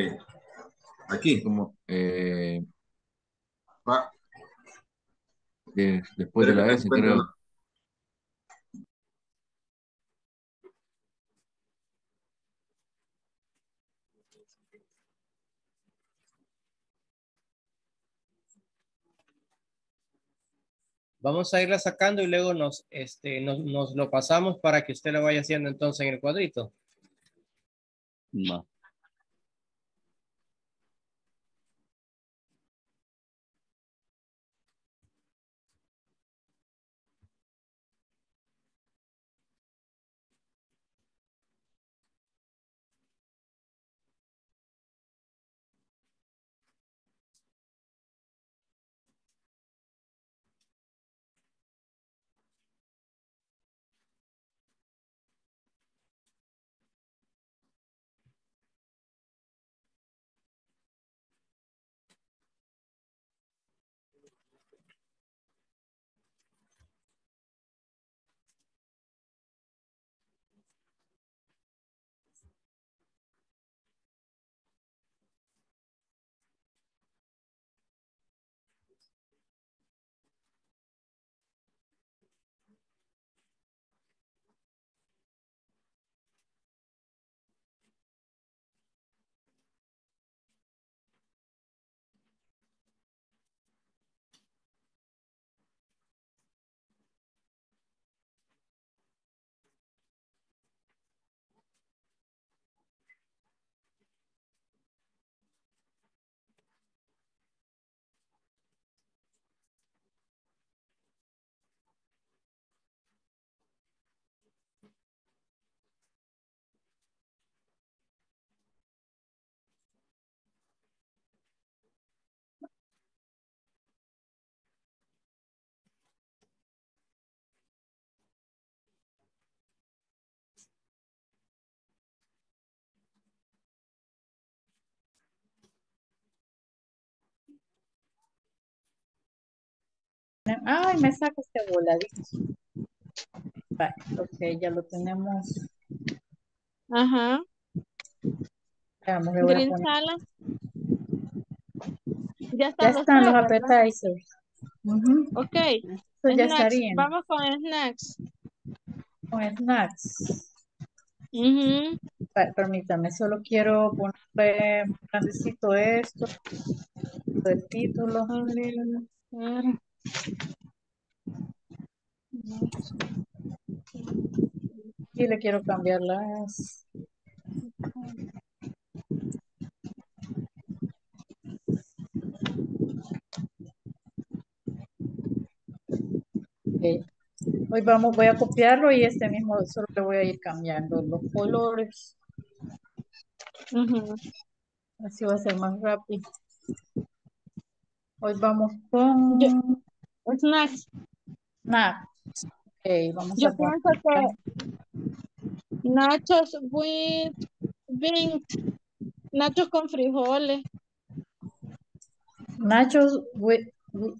Aquí. como, eh, Va. de- después de la S, creo. Vamos a irla sacando y luego nos, este, nos, nos lo pasamos para que usted lo vaya haciendo entonces en el cuadrito. Va. Ay, me saca este voladito. Vale, ok, ya lo tenemos. Ajá. Veamos, le voy a Green poner- salad. Ya Ya están los están los appetizers. Ujú. Ok. Eso ya estarían. Vamos con snacks. Con snacks. Ujú. Pa- Permítame, solo quiero ponerle grandecito esto, el título. Y le quiero cambiar las. Hoy vamos, voy a copiarlo y este mismo solo le voy a ir cambiando los colores. Así va a ser más rápido. Hoy vamos con snacks. Snacks. Vamos Yo a pienso que nachos with beans. Nachos con frijoles. Nachos with, with,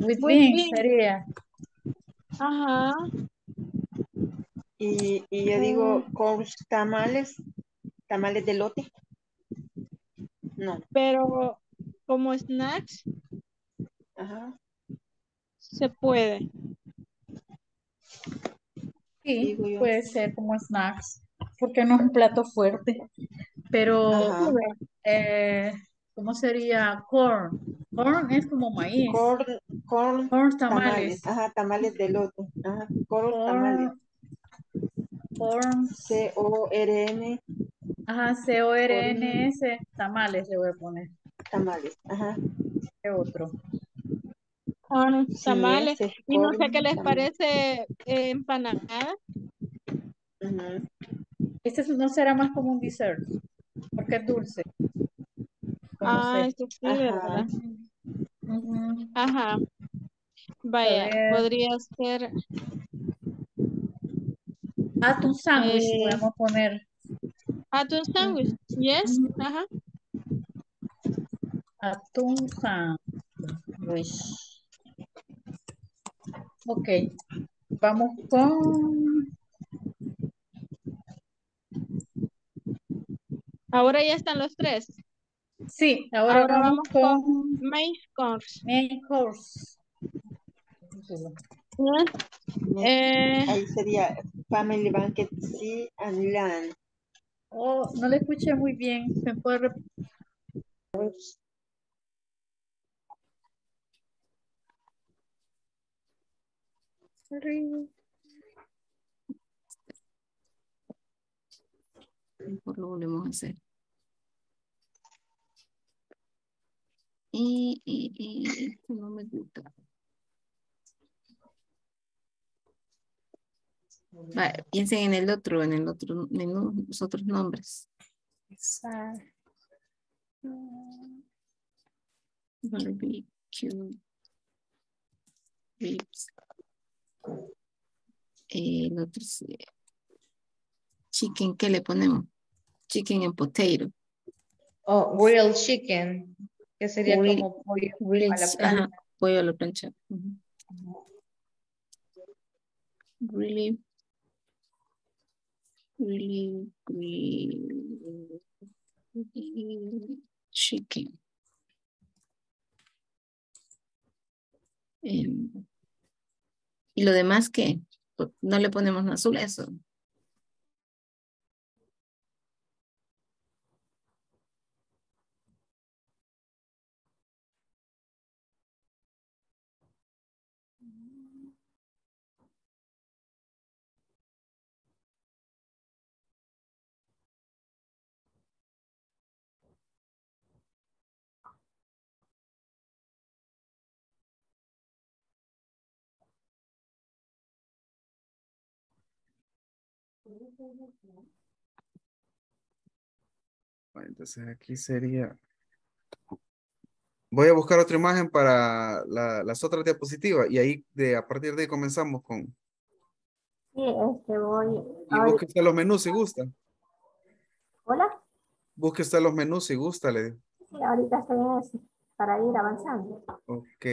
with With beans beans. sería. Ajá. Y, y yo digo, con tamales, tamales de lote. No. Pero como snacks Ajá. se puede. Sí, puede ser como snacks, porque no es un plato fuerte. Pero, eh, ¿cómo sería? Corn. Corn es como maíz. Corn, corn, Corn tamales. tamales. Ajá, tamales de lote. Ajá, corn, tamales. Corn. C-O-R-N, Ajá, C-O-R-N-S, tamales le voy a poner. tamales. Ajá. ¿Qué otro? Tamales. Y no sé qué les parece eh, empanada. Ujú. Este no será más como un dessert, porque es dulce. Como Ah, sé. sí, Ajá. ¿verdad? Ajá. A Vaya, podría ser Atún sándwich Eh, podemos poner. atún sandwich. Yes. Ajá. Atún sándwich. Ok. Vamos con... Ahora ya están los tres. Sí, ahora, Ahora vamos, vamos con... Main course. Main course. Eh, Ahí sería Family Banquet Sea and Land. Oh, no le escuché muy bien. ¿Me puede repetir? Mejor lo. Y, no me gusta. Piensen en el otro, en el otro menú, los otros nombres. El otro chicken, ¿qué le ponemos? Chicken and potato. O grilled chicken, que sería Grill- como pollo grilled a la plancha. ajá, pollo a la plancha. Ujú. Really, really, really, really chicken. Em, ¿Y lo demás qué? No le ponemos azul a eso. Bueno, Entonces aquí sería... Voy a buscar otra imagen para la- las otras diapositivas y ahí de, a partir de ahí comenzamos con... Sí, este voy. Y busque usted los menús si gusta. Hola. Busque usted los menús si gusta, le digo. Sí, ahorita estoy en eso, para ir avanzando. Ok.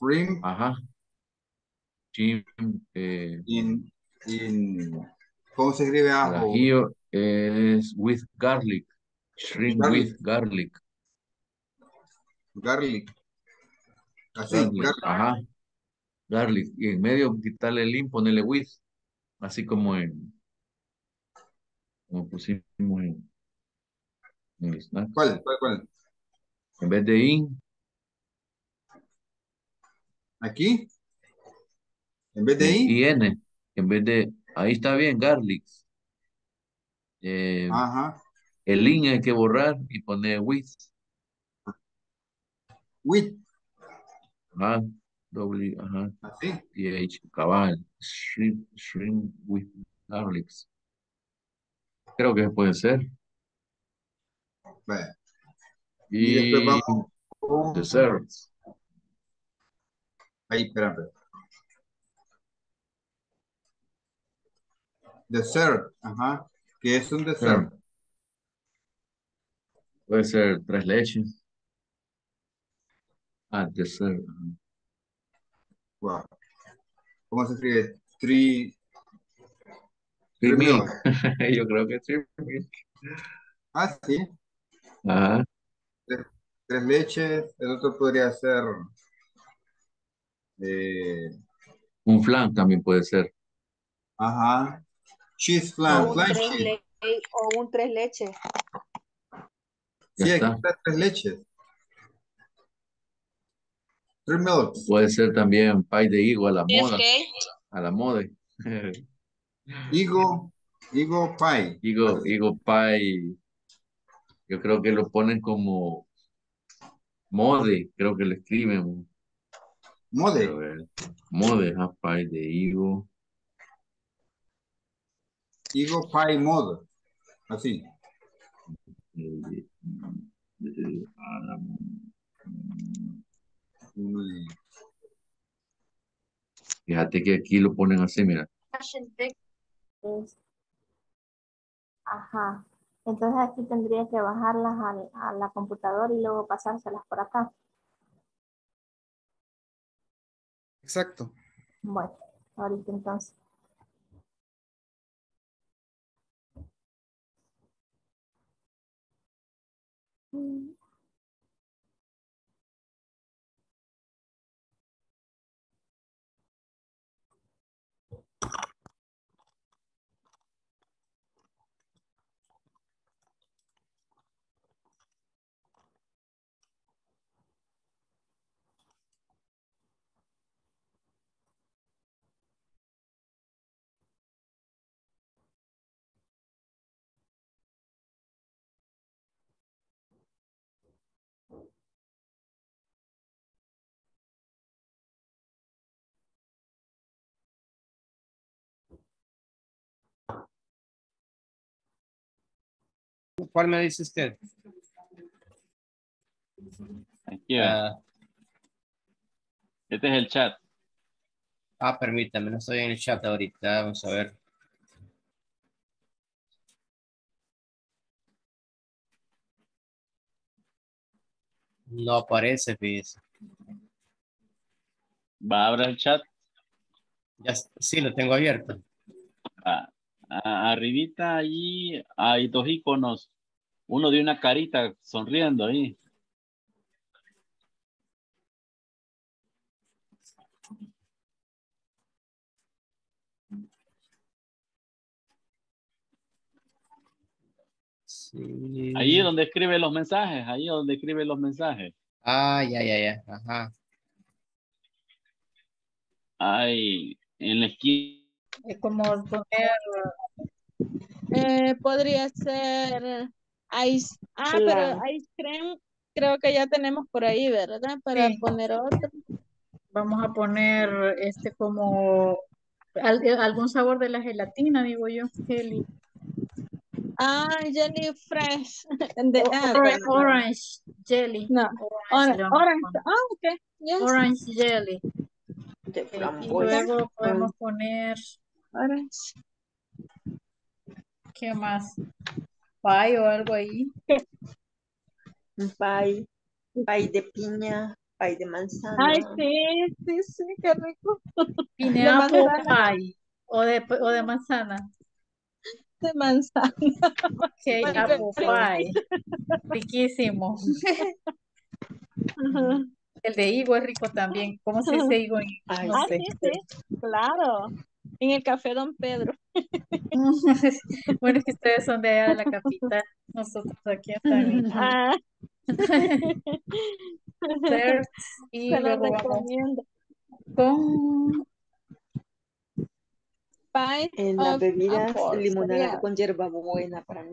Shrimp Ajá. Shrimp, eh, in, in, ¿cómo se escribe ajo? es with garlic. Shrimp Garlic. with garlic. Garlic. Así, Garlic, garlic. ajá. Garlic. Y en medio quitarle el in, ponerle with. Así como en, como pusimos en, en. ¿Cuál? ¿Cuál? ¿Cuál? En vez de in, ¿Aquí? En vez de I. IN. En vez de, ahí está bien, garlic. Eh, Ajá. el in hay que borrar y poner with. With. Ajá. W, ajá. Así. TH, cabal. Shrimp, shrimp with garlic. Creo que puede ser. Vaya. Y, Y después vamos desserts. Ahí, espérame. Dessert. Ajá. ¿Qué es un dessert? Puede ser tres leches. Ah, dessert. Wow. ¿Cómo se escribe? Three. Three Three milk. milk. Yo creo que three milk. Ah, sí. Ajá. Tres, tres leches. El otro podría ser. Eh, Un flan también puede ser. ajá. Cheese flan. O un, Flan tres cheese. le- o un tres leches. Ya Sí, aquí está. tres leches. Three milks. Puede ser también pie de higo a la moda. A la moda. Higo. Higo pie. Higo, higo pie. Yo creo que lo ponen como mode. Creo que lo escriben. Mode. A ver, Mode, pie de higo. Higo pie mode. Así. Eh, eh, ah, Fíjate que aquí lo ponen así, mira. Ajá. Entonces aquí tendría que bajarlas al- a la computadora y luego pasárselas por acá. Exacto. Bueno, ahorita entonces. Mm. ¿Cuál me dice usted? Aquí va. Ah, Este es el chat. ah, permítame, no estoy en el chat ahorita. Vamos a ver. No aparece, fíjese. Va a abrir el chat. Ya, sí, lo tengo abierto. Ah, ah, arribita allí hay dos iconos. Uno de una carita sonriendo ahí. Sí. Ahí donde escribe los mensajes. Ahí donde escribe los mensajes. Ah, ya, ya, ya. Ajá. Hay en la esquina. Es como poner Eh, podría ser ice. Ah, pero ice cream creo que ya tenemos por ahí, ¿verdad? Para Sí. poner otro. Vamos a poner este como al- algún sabor de la gelatina, digo yo. Jelly. Ah, jelly fresh. De, ah, ora- bueno, no. orange jelly. No, Orange, orange. Ah, ok. Yes. Orange jelly. De Y luego podemos poner, Orange. ¿qué más? Pie o algo ahí. Un pie. Pie de piña. pie de manzana. Ay, sí, sí, sí, qué rico. Pineapple pie o de, o de manzana. De manzana. Ok, apple pie. Riquísimo. El de higo es rico también. ¿Cómo se dice higo? en- Ay, No Ah, sé. sí, sí, claro. En el café Don Pedro. Bueno, es que ustedes son de allá de la capital. Nosotros aquí en Ah, y se vamos recomiendo. con Pie En las bebidas, limonada con hierbabuena para mí.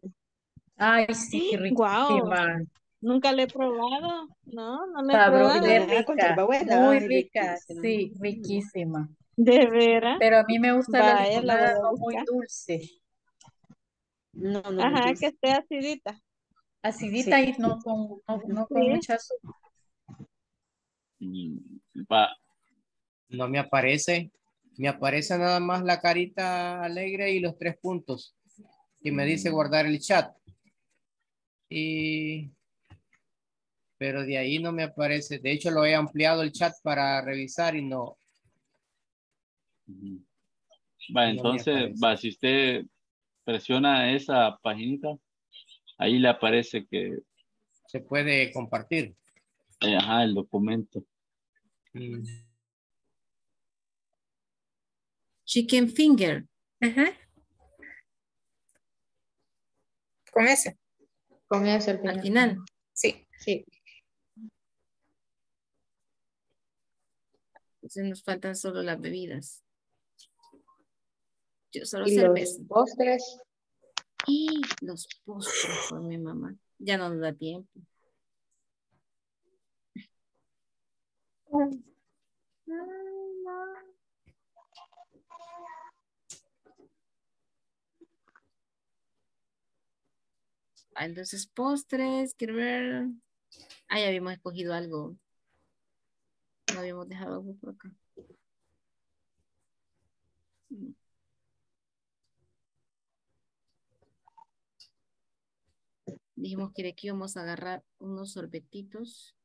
Ay, sí, qué Wow, riquísima. nunca le he probado. No, no le he probado. Limonada con rica, muy rica, riquísima. sí, riquísima. ¿De veras? Pero a mí me gusta la Vaya, la voy limonada muy dulce, No, no, Ajá, dulce. que esté acidita. acidita Sí. y no con, no, no con Sí. mucha azúcar. Mm, Va, No me aparece. Me aparece nada más la carita alegre y los tres puntos. Y me dice guardar el chat. Y... Pero de ahí no me aparece. De hecho, lo he ampliado el chat para revisar y no. Va, entonces, va, si usted presiona esa paginita, ahí le aparece que, Se puede compartir. eh, ajá, el documento. Mm. Chicken finger. Con ese, Con eso al Al final. final. sí. Sí. Entonces nos faltan solo las bebidas. Yo solo Y los cerveza. postres. Y los postres por mi mamá. Ya no nos da tiempo. Ah, entonces, postres, quiero ver. Ah, ya habíamos escogido algo. No habíamos dejado algo por acá. Dijimos que de aquí íbamos a agarrar unos sorbetitos.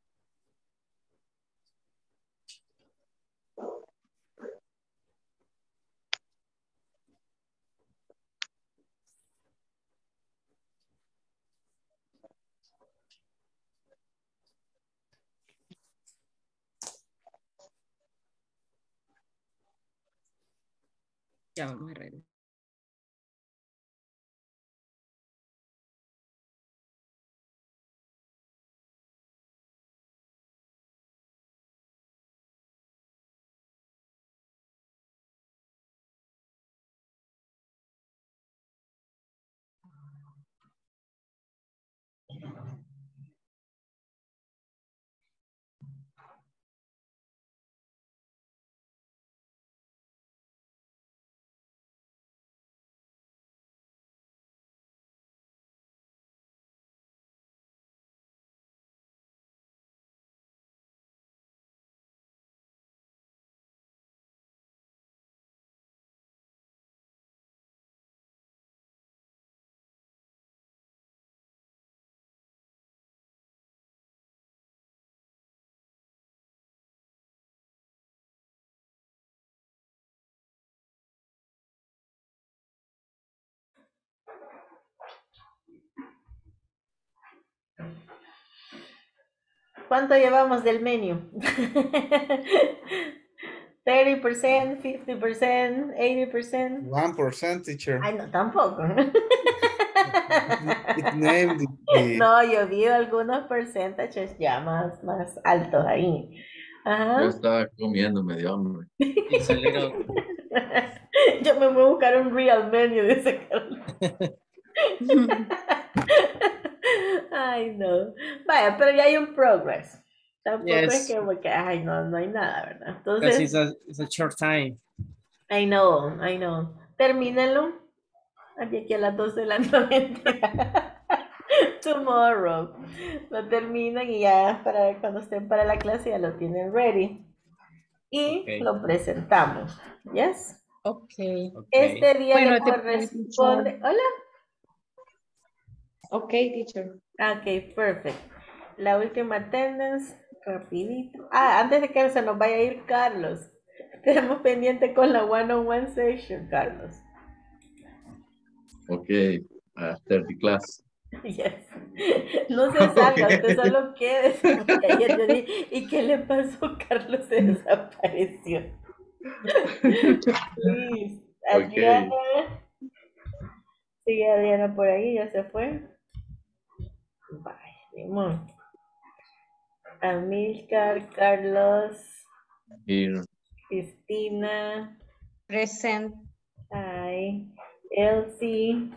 Ya vamos a. ¿Cuánto llevamos del menú? 30%, 50%, 80%. One percent, teacher. Ay, no, tampoco. It named the- No, yo vi algunos percentages ya más, más altos ahí. Yo Ajá. estaba comiendo medio hambre. Yo me voy a buscar un real menu, dice Carlos. Ay, no. Vaya, pero ya hay un progress. Tampoco es Yes. que, porque, ay, no, no hay nada, ¿verdad? Entonces, it's a, it's a short time. I know, I know. Termínenlo. Aquí, aquí a las 12 de la noche. Tomorrow. Lo terminan y ya para cuando estén para la clase ya lo tienen ready. Y lo presentamos. ¿Yes? Ok. Ok. Este día Bueno, le te- corresponde. Hola. Ok, teacher. Ok, perfect. La última attendance Rapidito. Ah, antes de que se nos vaya a ir Carlos. Tenemos pendiente con la one-on-one session, Carlos. Ok, after the class. Yes. No se salga, usted solo quédese. ¿y qué le pasó? Carlos se desapareció. Ok. Adriana. Sigue Adriana por ahí, ya se fue. Bye, Limón. Amilcar, Carlos, Here. Cristina. Present. Hi. Elsie.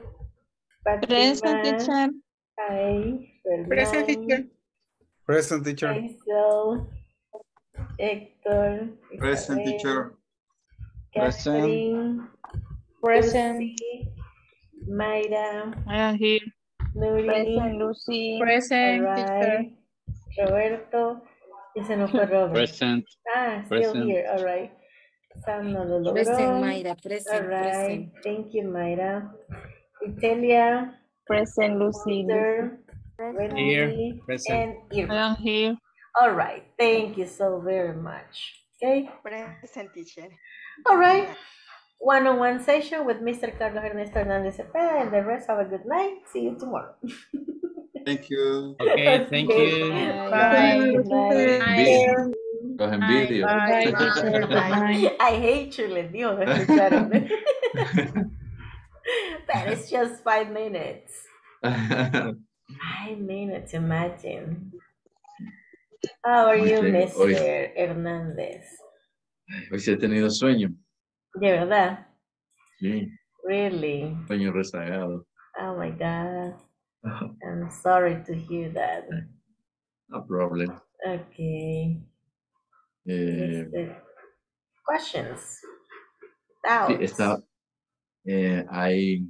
Present, teacher. Hi. Present, teacher. Present teacher. Hazel. Héctor. Present Isabel, teacher. Catherine. Present. Lucy, Mayra. I am here. Nuri. Present, Lucy. Present, Alright. teacher. Roberto. Y se nos fue Robert. Present. Ah, still here. All right. Sam no lo logró. Present, Mayra, present, All right. present. Thank you, Mayra. Itelia. Present, Lucy. Peter. Here, Wendy, present. And I'm here. All right. Thank you so very much. Okay. Present teacher. All right. One-on-one session with Mr. Carlos Ernesto Hernandez Cepeda and the rest have a good night. See you tomorrow. Thank you. Okay, thank you. Bye. Bye. Bye. Video. Cogen Bye, video. bye. Bye, teacher. Good night. I hate you, les digo, me escucharon. That is just five minutes. Five minutes, imagine. How are you, Okay, Mr. hoy- Hernández? Hoy sí he tenido sueño. De verdad, Sí, really. sueño rezagado. Oh my God. I'm sorry to hear that. No problem. Okay. Eh, questions? sí, Doubts? está, eh, I,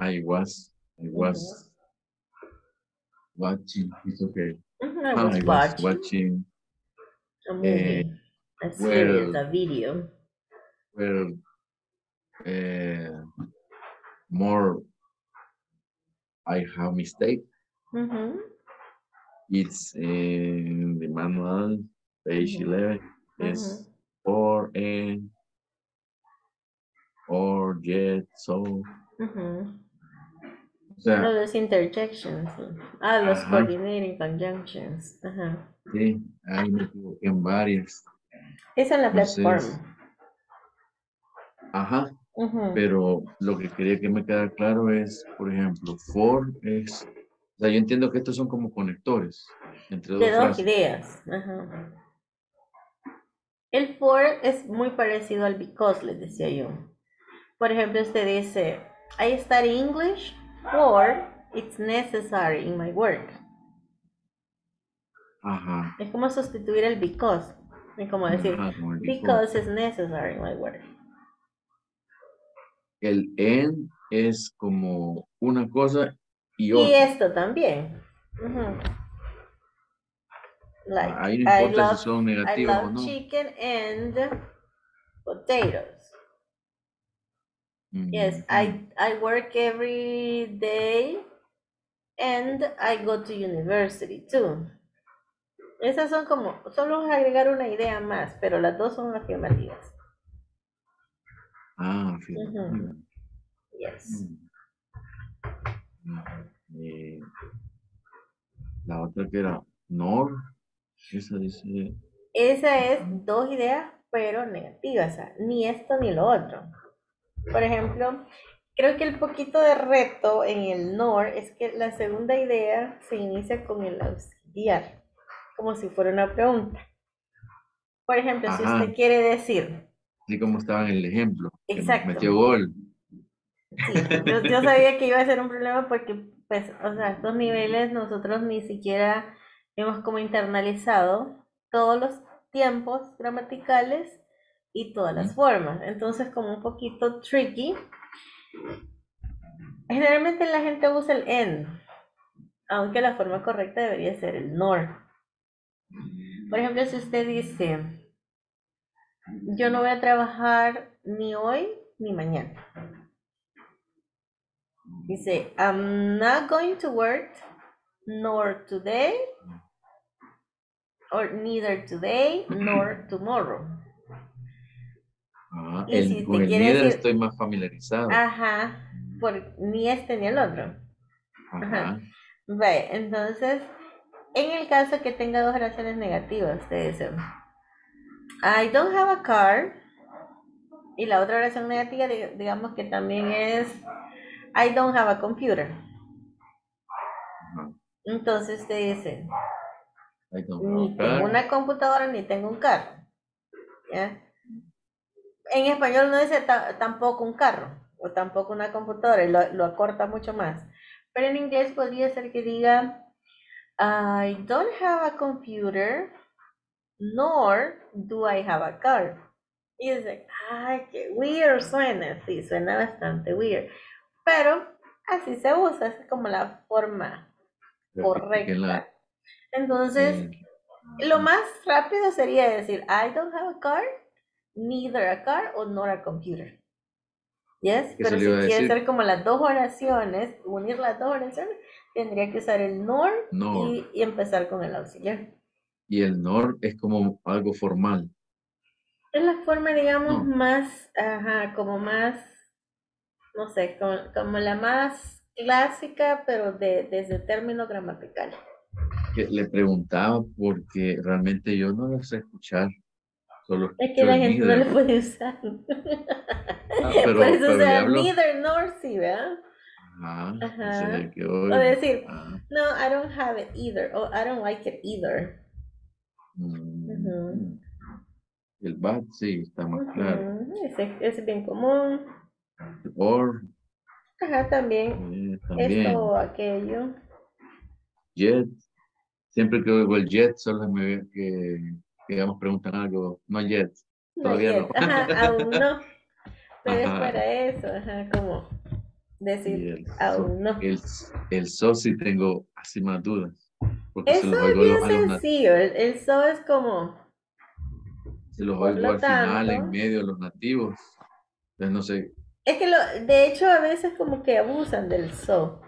I was, I was watching, it's okay. Mhm, I Ah, was I was watching watching a movie, a series, well- a video. Where uh, more I have mistake. Mhm. It's in the manual, page Mhm. 11, is or and or yet, so. Mhm. O sea, No, los interjections. Ah, los Ajá. coordinating conjunctions. Ajá. sí, ahí me equivoqué en varias. Es en la plataforma. Ajá, pero lo que quería que me quedara claro es, por ejemplo, for es, o sea, yo entiendo que estos son como conectores entre dos De dos frases. ideas. Ajá. El for es muy parecido al because, les decía yo. Por ejemplo, usted dice, I study English for it's necessary in my work. Ajá. Es como sustituir el because. Es como decir, Ajá, because it's necessary in my work. El en es como una cosa y otra. Y esto también. Ujú. Like, Ahí no I importa love, si son I negativos o love no. chicken and potatoes. Yes, I, I work every day and I go to university too. Esas son como, solo agregar una idea más, pero las dos son afirmativas. Ah, fíjate. Yes. Mm. Eh, la otra que era nor, esa dice, Esa es dos ideas, pero negativas, o sea, ni esto ni lo otro. Por ejemplo, creo que el poquito de reto en el NOR es que la segunda idea se inicia con el auxiliar, como si fuera una pregunta. Por ejemplo, si usted quiere decir, así como estaba en el ejemplo, Exacto. metió gol. sí, yo, yo sabía que iba a ser un problema porque, pues, o sea, estos niveles nosotros ni siquiera hemos como internalizado todos los tiempos gramaticales y todas las formas. Entonces, como un poquito tricky. Generalmente la gente usa el en, aunque la forma correcta debería ser el nor. Por ejemplo, si usted dice, yo no voy a trabajar ni hoy ni mañana. Dice, I'm not going to work nor today or neither today nor tomorrow. Ah, el, si con el neither decir- estoy más familiarizado. Ajá, por ni este ni el otro. Ajá. Vale, entonces, en el caso que tenga dos oraciones negativas, te dice, I don't have a car. Y la otra oración negativa, di- digamos que también es, I don't have a computer. Entonces te dice, I don't ni have a car. tengo una computadora ni tengo un carro. ¿ya? En español no dice ta- tampoco un carro o tampoco una computadora, y lo, lo acorta mucho más. Pero en inglés podría ser que diga, I don't have a computer, nor do I have a car. Y dice, ay, qué weird suena, sí, suena bastante weird. Pero así se usa, es como la forma correcta. Entonces, lo más rápido sería decir, I don't have a car, neither a car or nor a computer. Yes, pero si iba a quiere decir. hacer como las dos oraciones, unir las dos oraciones, tendría que usar el nor, Nor. Y, y empezar con el auxiliar. Y el nor es como algo formal. Es la forma, digamos, No. más, ajá, como más, no sé, como, como la más clásica, pero de, desde término gramatical. Que le preguntaba porque realmente yo no lo sé escuchar. Solo Es que la el gente no le neither. puede usar. Ah, pero- Por eso, pero o sea, hablo- neither nor sí, ¿verdad? Ajá. Ajá. el O decir, Ah, no, I don't have it either, o I don't like it either. Mm. El bad sí, está más claro. Ese ese es bien común. Or, Ajá, también. eh, también. Esto o aquello. Jet. Siempre que oigo el jet, solo me que, que digamos preguntan algo. No jet. No Todavía no. Ajá, aún no. Pero es para eso, ajá, como decir el, aún no. el, el so sí tengo así más dudas. Porque se Eso los es bien sencillo. El, el so es como, se los oigo al final, en medio, a los nativos. Entonces no sé. es que lo, de hecho a veces como que abusan del so.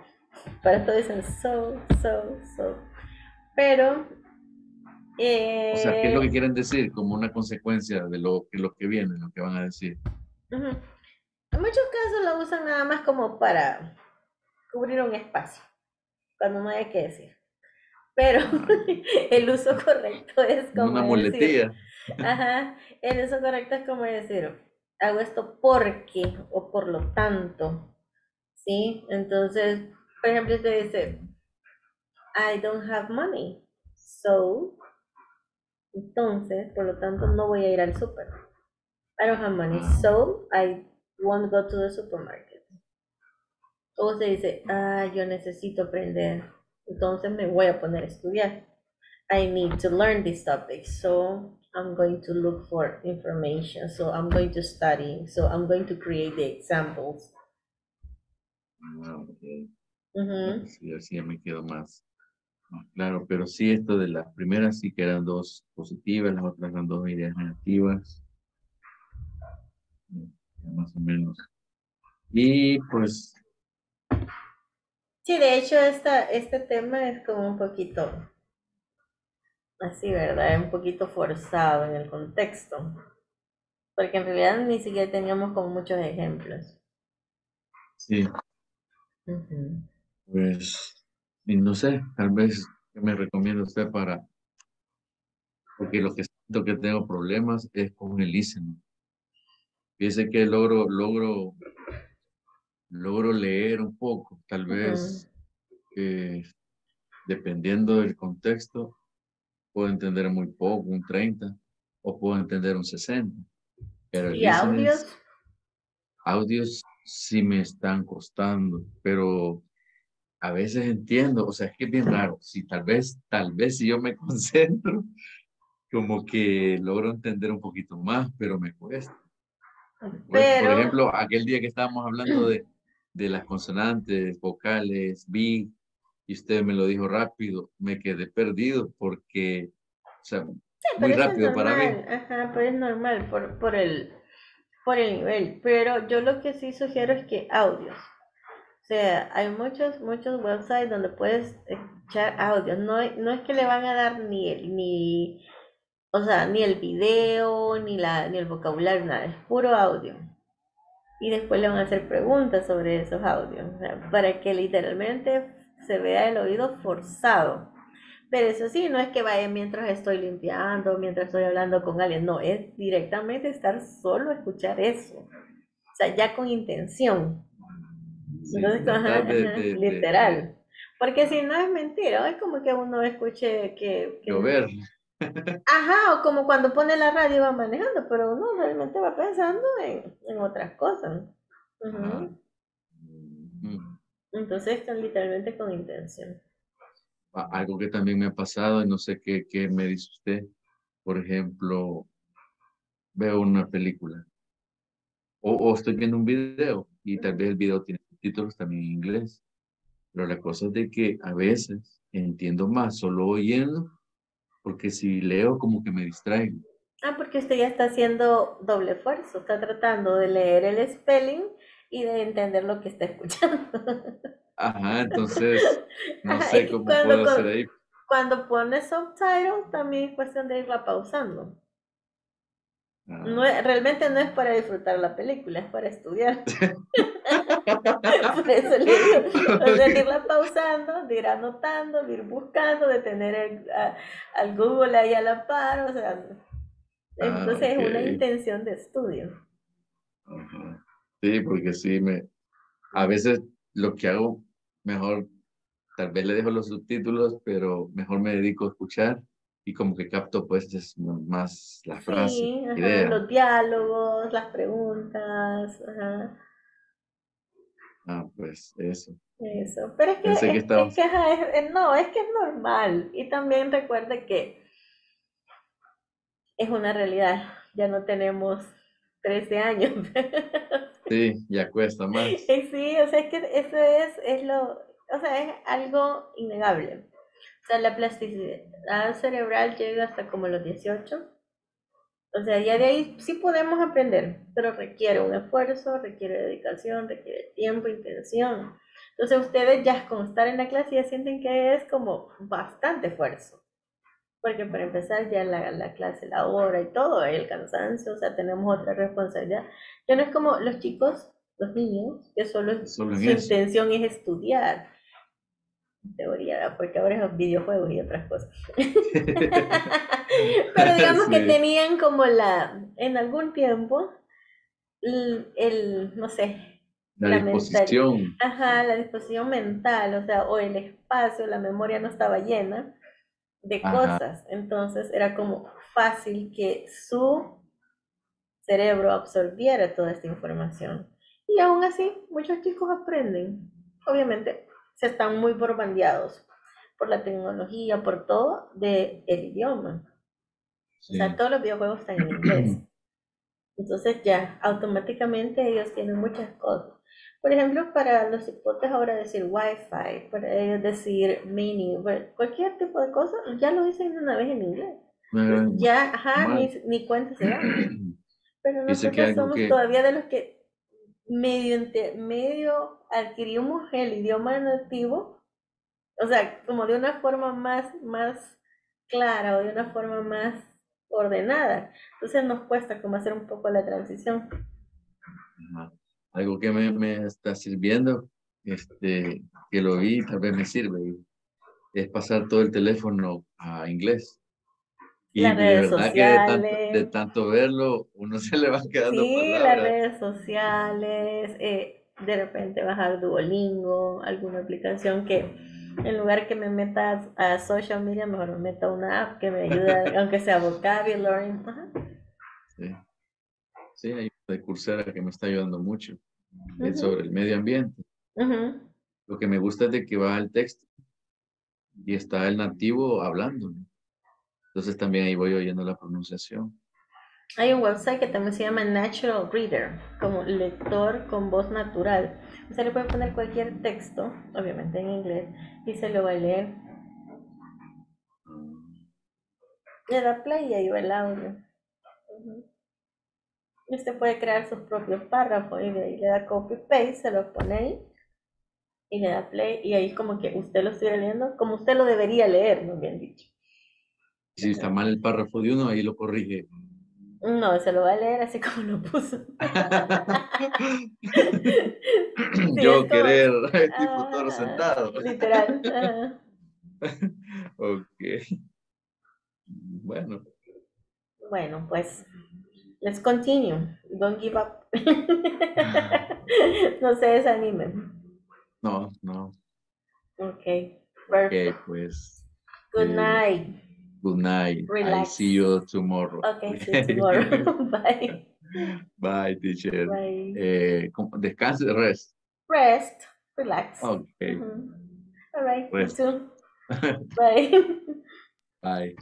Para todo dicen so, so, so. Pero, eh, O sea, ¿qué es lo que quieren decir? Como una consecuencia de lo que, lo que viene, lo que van a decir. en muchos casos lo usan nada más como para cubrir un espacio, cuando no hay que decir. Pero el uso correcto es como Una decir, muletilla. Ajá, el uso correcto es como decir, hago esto porque o por lo tanto, ¿sí? Entonces, por ejemplo, usted dice, I don't have money, so, entonces, por lo tanto, no voy a ir al super. I don't have money, so I won't go to the supermarket. O se dice, ah, yo necesito aprender, entonces me voy a poner a estudiar. I need to learn this topic, so I'm going to look for information, so I'm going to study, so I'm going to create the examples. Ah, ok. Ujú. Sí, así ya me quedo más, más claro. Pero sí, esto de las primeras sí que eran dos positivas, las otras eran dos ideas negativas. Más o menos. Y pues, Sí, de hecho, esta, este tema es como un poquito así, ¿verdad? Es un poquito forzado en el contexto, porque en realidad ni siquiera teníamos como muchos ejemplos. sí, pues, y no sé, tal vez, ¿qué me recomienda usted para? Porque lo que siento que tengo problemas es con el listening. Fíjese que logro, logro, logro leer un poco, tal vez, eh, dependiendo del contexto, puedo entender muy poco, un 30, o puedo entender un 60. Pero ¿Y audios? audios sí me están costando, pero a veces entiendo, o sea, es que es bien raro, si tal vez, tal vez si yo me concentro, como que logro entender un poquito más, pero me cuesta. Pero- Por ejemplo, aquel día que estábamos hablando de, de las consonantes, vocales, big, y usted me lo dijo rápido, me quedé perdido porque, o sea, Sí, muy rápido para mí. Ajá, pero es normal por, por el, por el nivel. Pero yo lo que sí sugiero es que audios. O sea, hay muchos, muchos websites donde puedes eh, escuchar audio. No, no es que le van a dar ni el, ni, o sea, ni el video, ni la, ni el vocabulario, nada, es puro audio. Y después le van a hacer preguntas sobre esos audios, para que literalmente se vea el oído forzado. Pero eso sí, no es que vaya mientras estoy limpiando, mientras estoy hablando con alguien, no, es directamente estar solo a escuchar eso. O sea, ya con intención. Entonces, tratar ajá, de- ajá, de- de- literal. Porque si no es mentira, es como que uno escuche que, que- Llover. Ajá, o como cuando pone la radio y va manejando, pero uno realmente va pensando en, en otras cosas. Ujú. Mm. Entonces, están literalmente con intención. A- Algo que también me ha pasado, y no sé qué, qué me dice usted. Por ejemplo, veo una película o, o estoy viendo un video y tal vez el video tiene subtítulos también en inglés. Pero la cosa es de que a veces entiendo más solo oyendo, porque si leo como que me distraigo. Ah, porque usted ya está haciendo doble esfuerzo, está tratando de leer el spelling y de entender lo que está escuchando. Ajá, entonces no Ajá, sé cómo cuando, puedo hacer ahí. cuando pone subtitle, también es cuestión de irla pausando. No Ah, es- realmente no es para disfrutar la película, es para estudiar. Por eso o sea, de irla pausando, de ir anotando, de ir buscando, de tener el- a- al Google ahí a la par, o sea, Ah, entonces es una intención de estudio. Ajá. Sí, porque sí, me, a veces lo que hago, mejor, tal vez le dejo los subtítulos, pero mejor me dedico a escuchar y como que capto pues es más la frase, Sí, ajá, los diálogos, las preguntas, ajá, Ah, pues eso. eso. Pero es que, Pensé que es, estaba- es que, es- es- no, es que es normal. Y también recuerde que es una realidad, ya no tenemos 13 años. Sí, ya cuesta más. Eh, Sí, o sea, es que eso es, es lo, o sea, es algo innegable. O sea, la plasticidad cerebral llega hasta como los 18. O sea, ya de ahí sí podemos aprender, pero requiere un esfuerzo, requiere dedicación, requiere tiempo, intención. Entonces ustedes ya con estar en la clase ya sienten que es como bastante esfuerzo. Porque para empezar ya la, la clase, la hora y todo, el cansancio, o sea, tenemos otra responsabilidad. Ya no es como los chicos, los niños, que solo, Solo su eso. intención es estudiar. Teoría, porque ahora es videojuegos y otras cosas. Pero digamos que tenían como la, en algún tiempo, el, el, no sé, La la mental- disposición. Ajá, la disposición mental, o sea, o el espacio, la memoria no estaba llena de Ajá. cosas. Entonces era como fácil que su cerebro absorbiera toda esta información. Y aún así, muchos chicos aprenden. Obviamente, se están muy bombardeados por la tecnología, por todo, del idioma. O sea, todos los videojuegos están en inglés. Entonces ya, automáticamente ellos tienen muchas cosas. Por ejemplo, para los hipotes ahora decir Wi-Fi, para ellos decir mini, cualquier tipo de cosa, ya lo dicen de una vez en inglés. Ah, Ya, ajá, ni, cuenta se dan. Pero nosotros somos que- todavía de los que medio, medio adquirimos el idioma nativo, o sea, como de una forma más, más clara o de una forma más ordenada. Entonces nos cuesta como hacer un poco la transición. Algo que me, me está sirviendo, este, que lo vi, tal vez me sirve, es pasar todo el teléfono a inglés. Y Las de redes verdad que de tanto, sociales. de tanto verlo, uno se le van quedando Sí, las palabras. redes sociales, eh, de repente bajar Duolingo, alguna aplicación que en lugar que me meta a, social media, mejor me meta una app que me ayude, aunque sea vocabulary. Ajá. Sí, sí, hay una de Coursera que me está ayudando mucho, es sobre el medio ambiente. Lo que me gusta es de que va el texto y está el nativo hablando. Entonces también ahí voy oyendo la pronunciación. Hay un website que también se llama Natural Reader, como lector con voz natural. Usted le puede poner cualquier texto, obviamente en inglés, y se lo va a leer. Le da play y ahí va el audio. Y usted puede crear sus propios párrafos y de ahí le da copy paste, se los pone ahí y le da play y ahí como que usted lo estuviera leyendo, como usted lo debería leer, muy bien dicho. Si está mal el párrafo de uno, ahí lo corrige. No, se lo va a leer así como lo puso. Sí, Yo como- querer, tipo Ah, todo sentado. Literal. ajá. Ok. Bueno, Bueno, pues, let's continue. Don't give up. no se desanimen. no, no. Ok, perfect. pues. Good eh, night. Good night. I Relax. see you tomorrow. Okay, see you tomorrow. Bye. Bye, teacher. Bye. Eh, descanse, rest. Rest. Relax. Ok. Mhm. All right, you Rest. Bye. Bye.